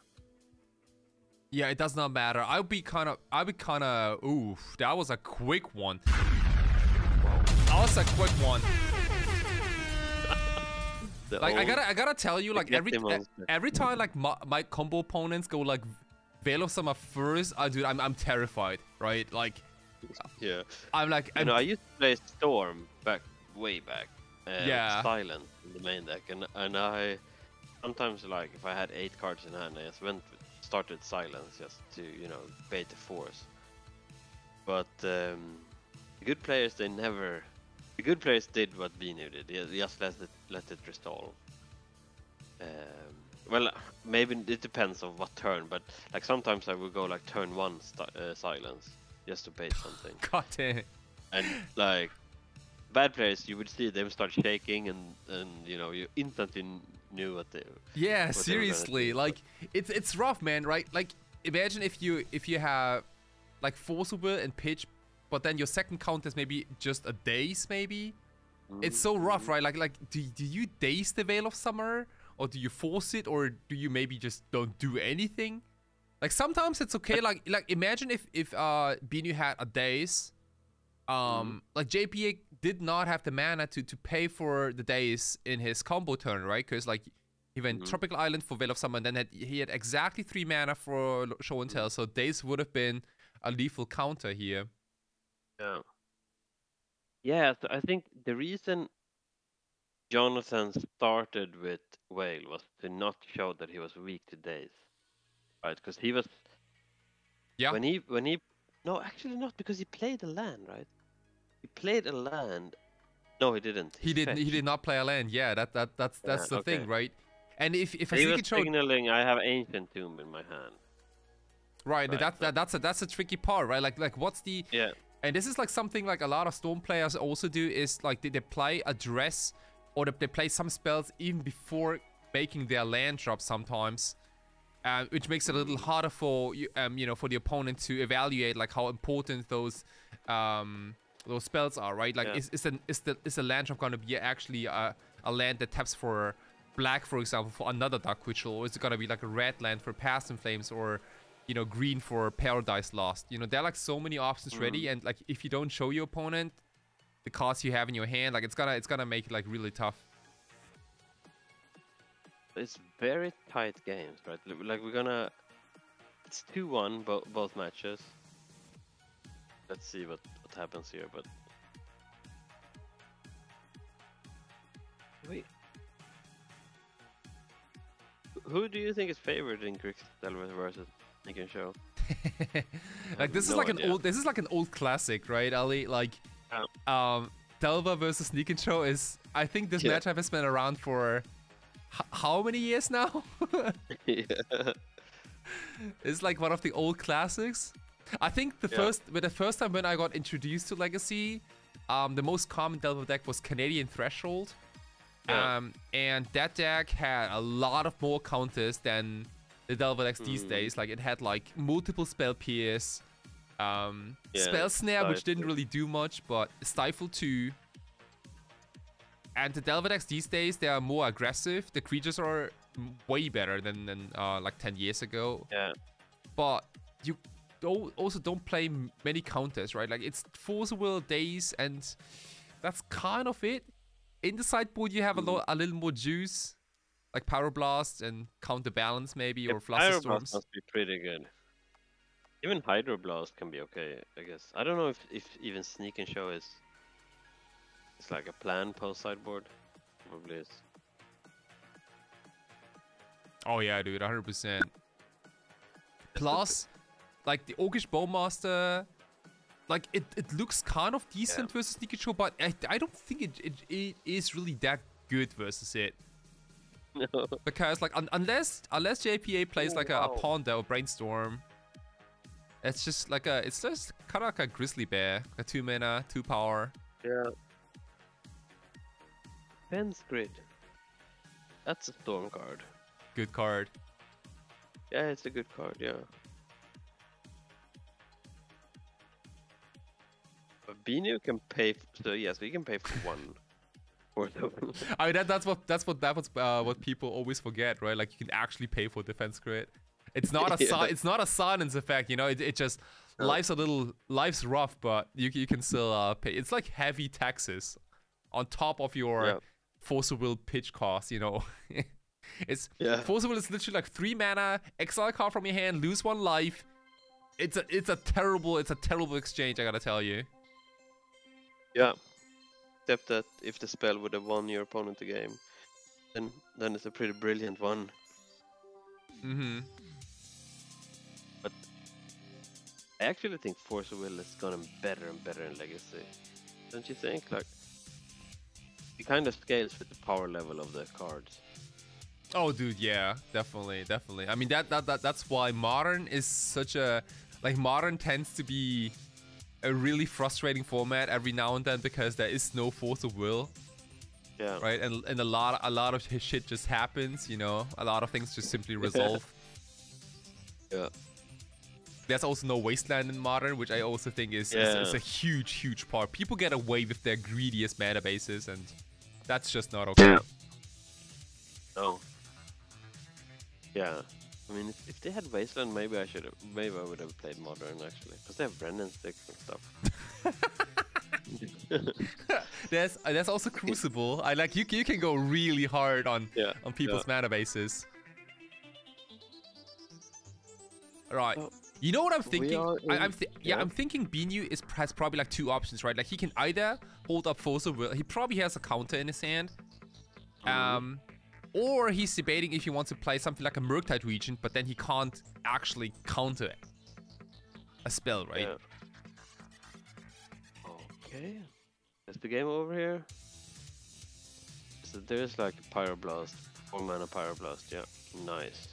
Yeah, it does not matter. I'll be kind of, I'll be kind of. oof, that was a quick one. That was a quick one. Like I gotta, I gotta tell you, like every every time like my, my combo opponents go like Veil of Summer first, I dude, I'm I'm terrified, right? Like yeah. I'm like, You I'm, know, I used to play Storm back way back. Uh, Yeah. Silent in the main deck, and and I sometimes like if I had eight cards in hand, I just went with, started Silence just to you know bait the force. But um, the good players they never. The good players did what Beenew did. They just let it let it resolve. Um, well, maybe it depends on what turn, but like sometimes I would go like turn one uh, silence just to bait something. Damn it. and like bad players you would see them start shaking and and you know you instantly knew what they Yeah, what they seriously, do, like it's it's rough, man. Right? Like imagine if you if you have like force will and pitch, but then your second count is maybe just a daze, maybe. It's so rough, right? Like like do do you daze the Veil of Summer, or do you force it, or do you maybe just don't do anything? Like sometimes it's okay. Like like imagine if if uh Beenew had a daze, um like JPA did not have the mana to to pay for the Daze in his combo turn, right? Because like he went Tropical Island for Veil of Summer, and then had, he had exactly three mana for Show and Tell. So Daze would have been a lethal counter here. yeah yeah so i think the reason jonathan started with Veil was to not show that he was weak to Daze right because he was Yeah. when he when he no actually not because he played a land right he played a land no he didn't He did. He did not play a land. Yeah, that that that's that's Yeah, the thing, right? And if if he sneaky was signaling i have ancient tomb in my hand right, right, that, so- that that's a that's a tricky part, right? Like like what's the yeah And this is like something like a lot of Storm players also do is like they, they play a dress or they, they play some spells even before making their land drop sometimes. Uh, which makes it a little harder for you, um, you know, for the opponent to evaluate like how important those um, those spells are, right? Like, Yeah. is is, an, is the is the land drop gonna be actually a, a land that taps for black, for example, for another Dark Ritual, or is it gonna be like a red land for Past in Flames, or you know, green for Paradise Lost? You know, there are like so many options ready, and like if you don't show your opponent the cards you have in your hand, like it's gonna it's gonna make it like really tough. It's very tight games, right? Like we're gonna, it's two one bo- both matches. Let's see what what happens here, but wait, who do you think is favored in Grix Delver versus Nick Show? like this is no like an old this is like an old classic, right, Ali? Like um Delver versus and Show is I think this Yeah. matchup has been around for h- how many years now? yeah. it's like one of the old classics. I think the Yeah. first but the first time when I got introduced to Legacy, um the most common Delver deck was Canadian Threshold. Yeah. Um and that deck had a lot of more counters than the Delver decks these Mm. days. Like it had like multiple spell pierce, um, Yeah, spell snare, which didn't really do much, but stifle two. And the Delver decks these days they are more aggressive. The creatures are way better than than uh, like ten years ago. yeah, But you don't, also don't play many counters, right? Like it's Force Will Daze, and that's kind of it. In the sideboard, you have a lot, a little more juice, like Power Blast and Counterbalance maybe, or Fluster Pyroblast must be pretty good. Even Hydroblast can be okay, I guess. I don't know if, if even Sneak and Show is it's like a plan post sideboard. Probably is. Oh yeah, dude, 100%. Plus, like the Orcish Bowmaster, like it, it looks kind of decent versus Pikachu, but I, I don't think it, it, it is really that good versus it. No. Because like un- unless unless JPA plays Oh, like a, a wow. Ponder or Brainstorm, it's just like a it's just kind of like a Grizzly Bear, a two mana, two power. Yeah. Fence Grid. That's a storm card. Good card. Yeah, it's a good card, yeah. But Beenew can pay, so yes, we can pay for one. I mean that, that's what that's what that was uh, what people always forget, right? Like you can actually pay for defense grid. It's not a Yeah. it's not a silence effect, you know. It, it just No. life's a little life's rough, but you you can still uh, pay. It's like heavy taxes on top of your Yeah. Force of will pitch cost, you know. it's Yeah. force of will is literally like three mana, exile a card from your hand, lose one life. It's a it's a terrible it's a terrible exchange. I gotta tell you. Yeah. Except that if the spell would have won your opponent the game, then then it's a pretty brilliant one. Mm-hmm. But I actually think Force of Will has gotten better and better in Legacy. Don't you think? Like, it kind of scales with the power level of the cards. Oh, dude, yeah, definitely, definitely. I mean, that, that that that's why modern is such a like modern tends to be a really frustrating format every now and then because there is no force of will, Yeah. right? And and a lot a lot of shit just happens, you know. A lot of things just simply resolve. Yeah. There's also no wasteland in modern, which I also think is, is, is a huge, huge part. People get away with their greediest mana bases, and that's just not okay. No. Yeah. I mean, if, if they had Wasteland, maybe I should have. Maybe I would have played Modern actually, because they have Brennan sticks and stuff. There's uh, there's also Crucible. I like you. You can go really hard on Yeah, on people's mana bases. Right. Well, You know what I'm thinking? I, I'm thi- yeah, yeah. I'm thinking Beenew is has probably like two options, right? Like he can either hold up Force of Will. He probably has a counter in his hand. Um, or he's debating if he wants to play something like a Murktide Regent, but then he can't actually counter it. a spell, right? Yeah. Okay. Is the game over here? So there's like a Pyroblast, four mana Pyroblast. Yeah, nice.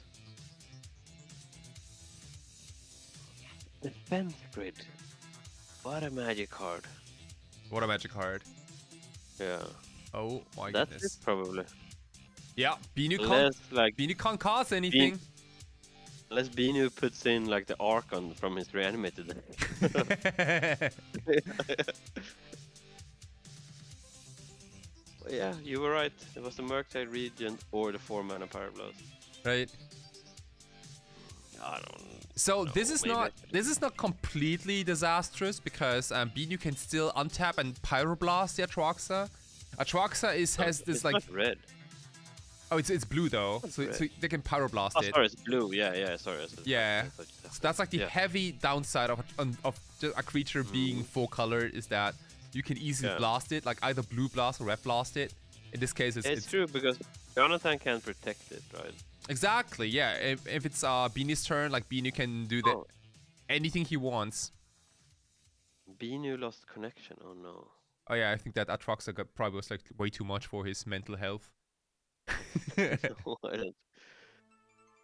Defense grid. What a magic card. What a magic card. Yeah, Oh my that's goodness. it probably. Yeah, Beenew can't, like Beenew can't cause anything. unless Beenew puts in like the Archon from his reanimated. yeah, you were right. It was the Murktide Regent or the four mana Pyroblast. right. I don't. So No, this is not this is not completely disastrous because um, Beenew can still untap and pyroblast the Atraxa. Atraxa is has it's this like not red. oh it's it's blue though, so, so they can pyroblast Oh, it. sorry, it's blue. Yeah, yeah. Sorry. I said- Yeah. I thought So that's like the Yeah. heavy downside of a, of just a creature being full color is that you can easily Mm. Yeah. blast it, like either blue blast or red blast it. In this case, it's, It's, it's true because Jonathan can't protect it, right? Exactly yeah. If, if it's uh Beenew's turn, like Beenew can do the, Oh. anything he wants. Beenew lost connection. Oh no. Oh yeah, I think that Atraxa got probably was like way too much for his mental health.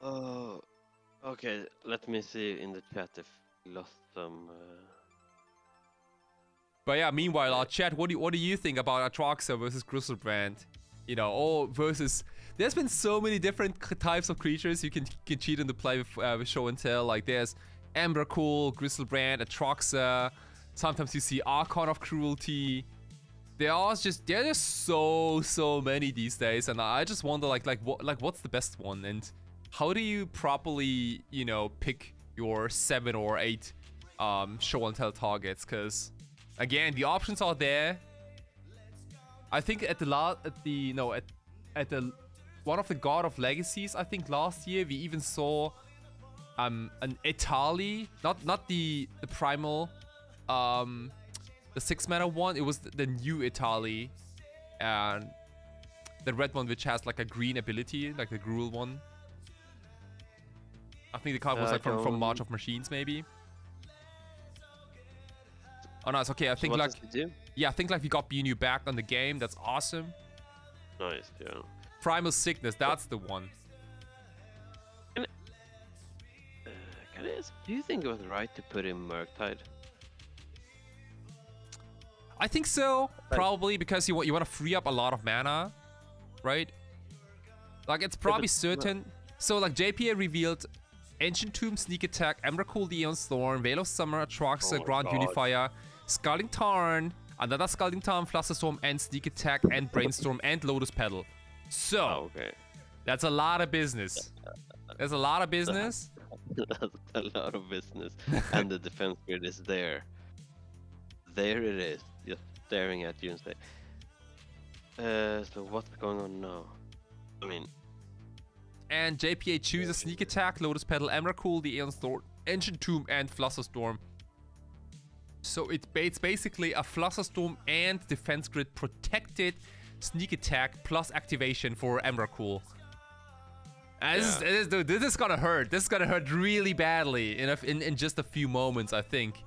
Oh. Okay. Let me see in the chat if he lost some. Uh... But yeah, meanwhile, uh, chat, what do you, what do you think about Atraxa versus Griselbrand? You know, or versus. There's been so many different types of creatures you can can cheat in the play with, uh, with show and tell. Like there's Emrakul, Griselbrand, Atraxa. Sometimes you see Archon of Cruelty. There are just there are so so many these days, and I just wonder like like what like what's the best one, and how do you properly you know pick your seven or eight um, show and tell targets? Because again, the options are there. I think at the last at the no at at the one of the Lord of Legacies, I think last year we even saw um an Etali, not not the the primal, um, the six mana one. It was the, the new Etali, and the red one which has like a green ability, like the Gruul one. I think the card was Uh, like from, from March of Machines maybe. Oh no, it's okay. I So think what like does it do? yeah, I think like we got Beenew back on the game. That's awesome. Nice, yeah. Primal Sickness, that's the one. Uh, can I ask, do you think it was right to put in Murktide? I think so. Like- Probably because you want you want to free up a lot of mana, right? Like it's probably but- certain. So like JPA revealed Ancient Tomb, Sneak Attack, Emrakul, Aeons Torn, Veil of Summer, Atraxa, Oh Grand God. Unifier, Scalding Tarn, another Scalding Tarn, Flusterstorm, and Sneak Attack, and Brainstorm, and Lotus Petal. So Oh, okay. that's a lot of business. There's a lot of business. That's a lot of business. and the defense grid is there. There it is, just staring at you and say, uh, so what's going on now? I mean, and JPA chooses Sneak Attack, Lotus Petal, Emrakul, the Aeons Torn, Ancient Tomb, and Flusterstorm. So it, it's basically a Flusterstorm and Defense Grid protected Sneak Attack plus activation for Emrakul. And this, is, Yeah. this, is- dude, this is gonna hurt. This is gonna hurt really badly in, a, in, in just a few moments, I think.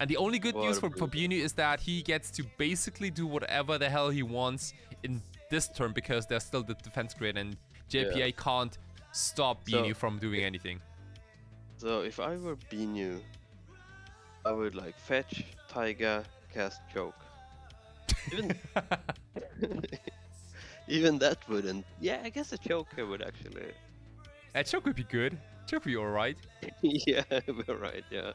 And the only good What news for, for. Beenew is that he gets to basically do whatever the hell he wants in this turn because there's still the defense grid and JPA Yeah. can't stop So- from doing anything. so if I were Beenew, I would like fetch, Tiger, cast choke. Even, even that wouldn't. Yeah, I guess a choker would actually. A choke would be good. Choke would be alright. yeah, we're right. Yeah.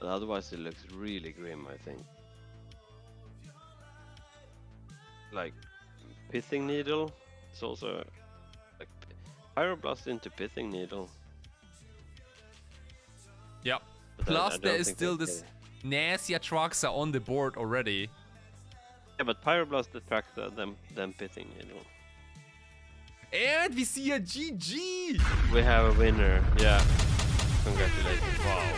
But otherwise, it looks really grim. I think. Like, pithing needle. It's also like pyroblast into pithing needle. Yep. but I- I Plus, there is still this can. Nasty are on the board already. Yeah, but pyroblast Atraxa uh, them, them pithing needle. And we see a GG! We have a winner. Yeah. Congratulations. Wow.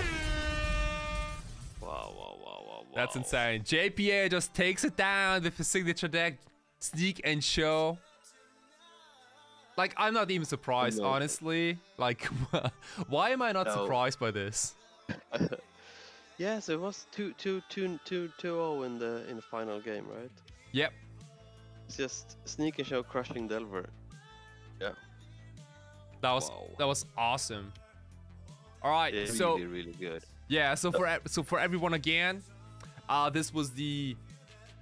Wow, wow, wow, wow, wow. That's insane. JPA just takes it down with his signature deck, Sneak and Show. Like, I'm not even surprised, No. honestly. Like, why am I not No. surprised by this? Yeah, so it was 2 2 2 2 0 in the in the final game, right? Yep. It's just Sneak and Show crushing Delver. Yeah. That was Wow. that was awesome. All right, It's so really, really good. yeah, so for so for everyone again, uh, this was the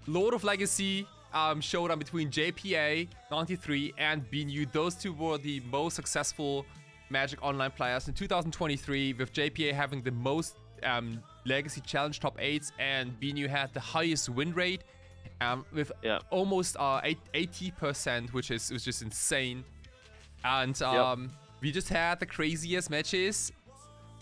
Lord of Legacy um, showdown between JPA 93 and Beenew. Those two were the most successful Magic Online players in 2023, with JPA having the most um, Legacy Challenge top eights, and Beenew had the highest win rate um, with Yeah. almost uh, 80%, which is which is insane. And um, we just had the craziest matches,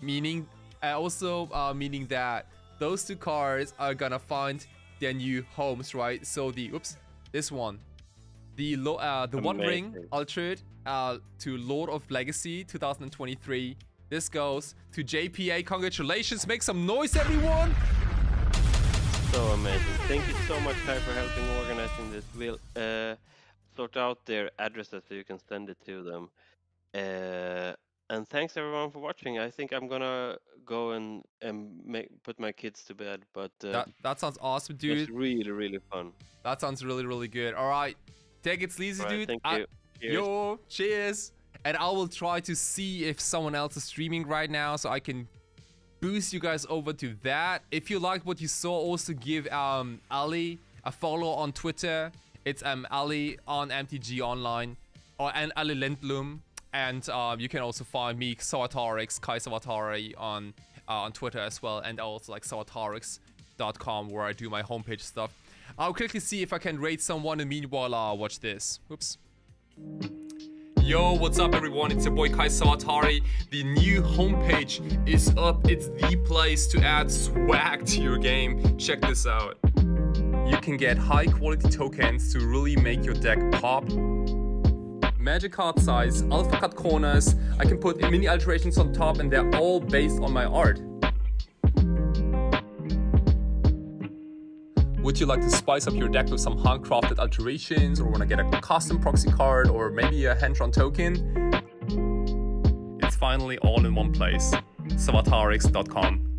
meaning uh, also uh, meaning that those two cards are gonna find their new homes, right? So the oops, this one, the lo- uh, the One Ring Amazing. altered uh, to Lord of Legacy 2023. This goes to JPA. Congratulations! Make some noise, everyone! So amazing. Thank you so much, Kai, for helping organizing this. We'll uh, sort out their addresses so you can send it to them. Uh, and thanks everyone for watching. I think I'm gonna go and, and make, put my kids to bed, but uh, That that sounds awesome, dude. It's really, really fun. That sounds really really good. All right, take it sleazy, Alright, dude. thank I- you. Cheers. Yo, cheers. And I will try to see if someone else is streaming right now so I can boost you guys over to that. If you liked what you saw, also give um Ali a follow on Twitter. It's um Ali on MTG Online or and Ali Lindblom. And um, you can also find me, Sawatarix, Kai Sawatari on uh, on Twitter as well, and also like sawatarix.com where I do my homepage stuff. I'll quickly see if I can rate someone, and meanwhile, I'll watch this. Oops. Yo, what's up everyone? It's your boy Kai Sawatari. The new homepage is up. It's the place to add swag to your game. Check this out. You can get high quality tokens to really make your deck pop. magic card size, alpha cut corners, I can put mini alterations on top and they're all based on my art. Would you like to spice up your deck with some handcrafted alterations or want to get a custom proxy card or maybe a hand-drawn token? It's finally all in one place. Sawatarix.com.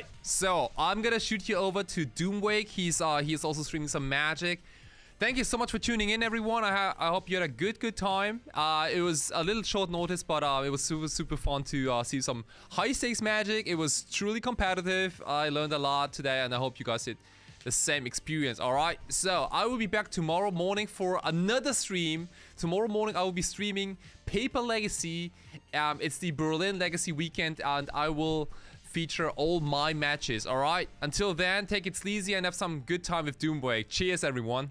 right, so I'm gonna shoot you over to Doomwake. He's uh he's also streaming some Magic. Thank you so much for tuning in, everyone. I, I hope you had a good good time. Uh, it was a little short notice, but uh, it was super super fun to uh, see some high stakes Magic. It was truly competitive. I learned a lot today, and I hope you guys did the same experience. All right, so I will be back tomorrow morning for another stream. Tomorrow morning I will be streaming Paper Legacy. Um, it's the Berlin Legacy weekend, and I will feature all my matches, alright? Until then, take it sleazy and have some good time with Doomboy. Cheers, everyone.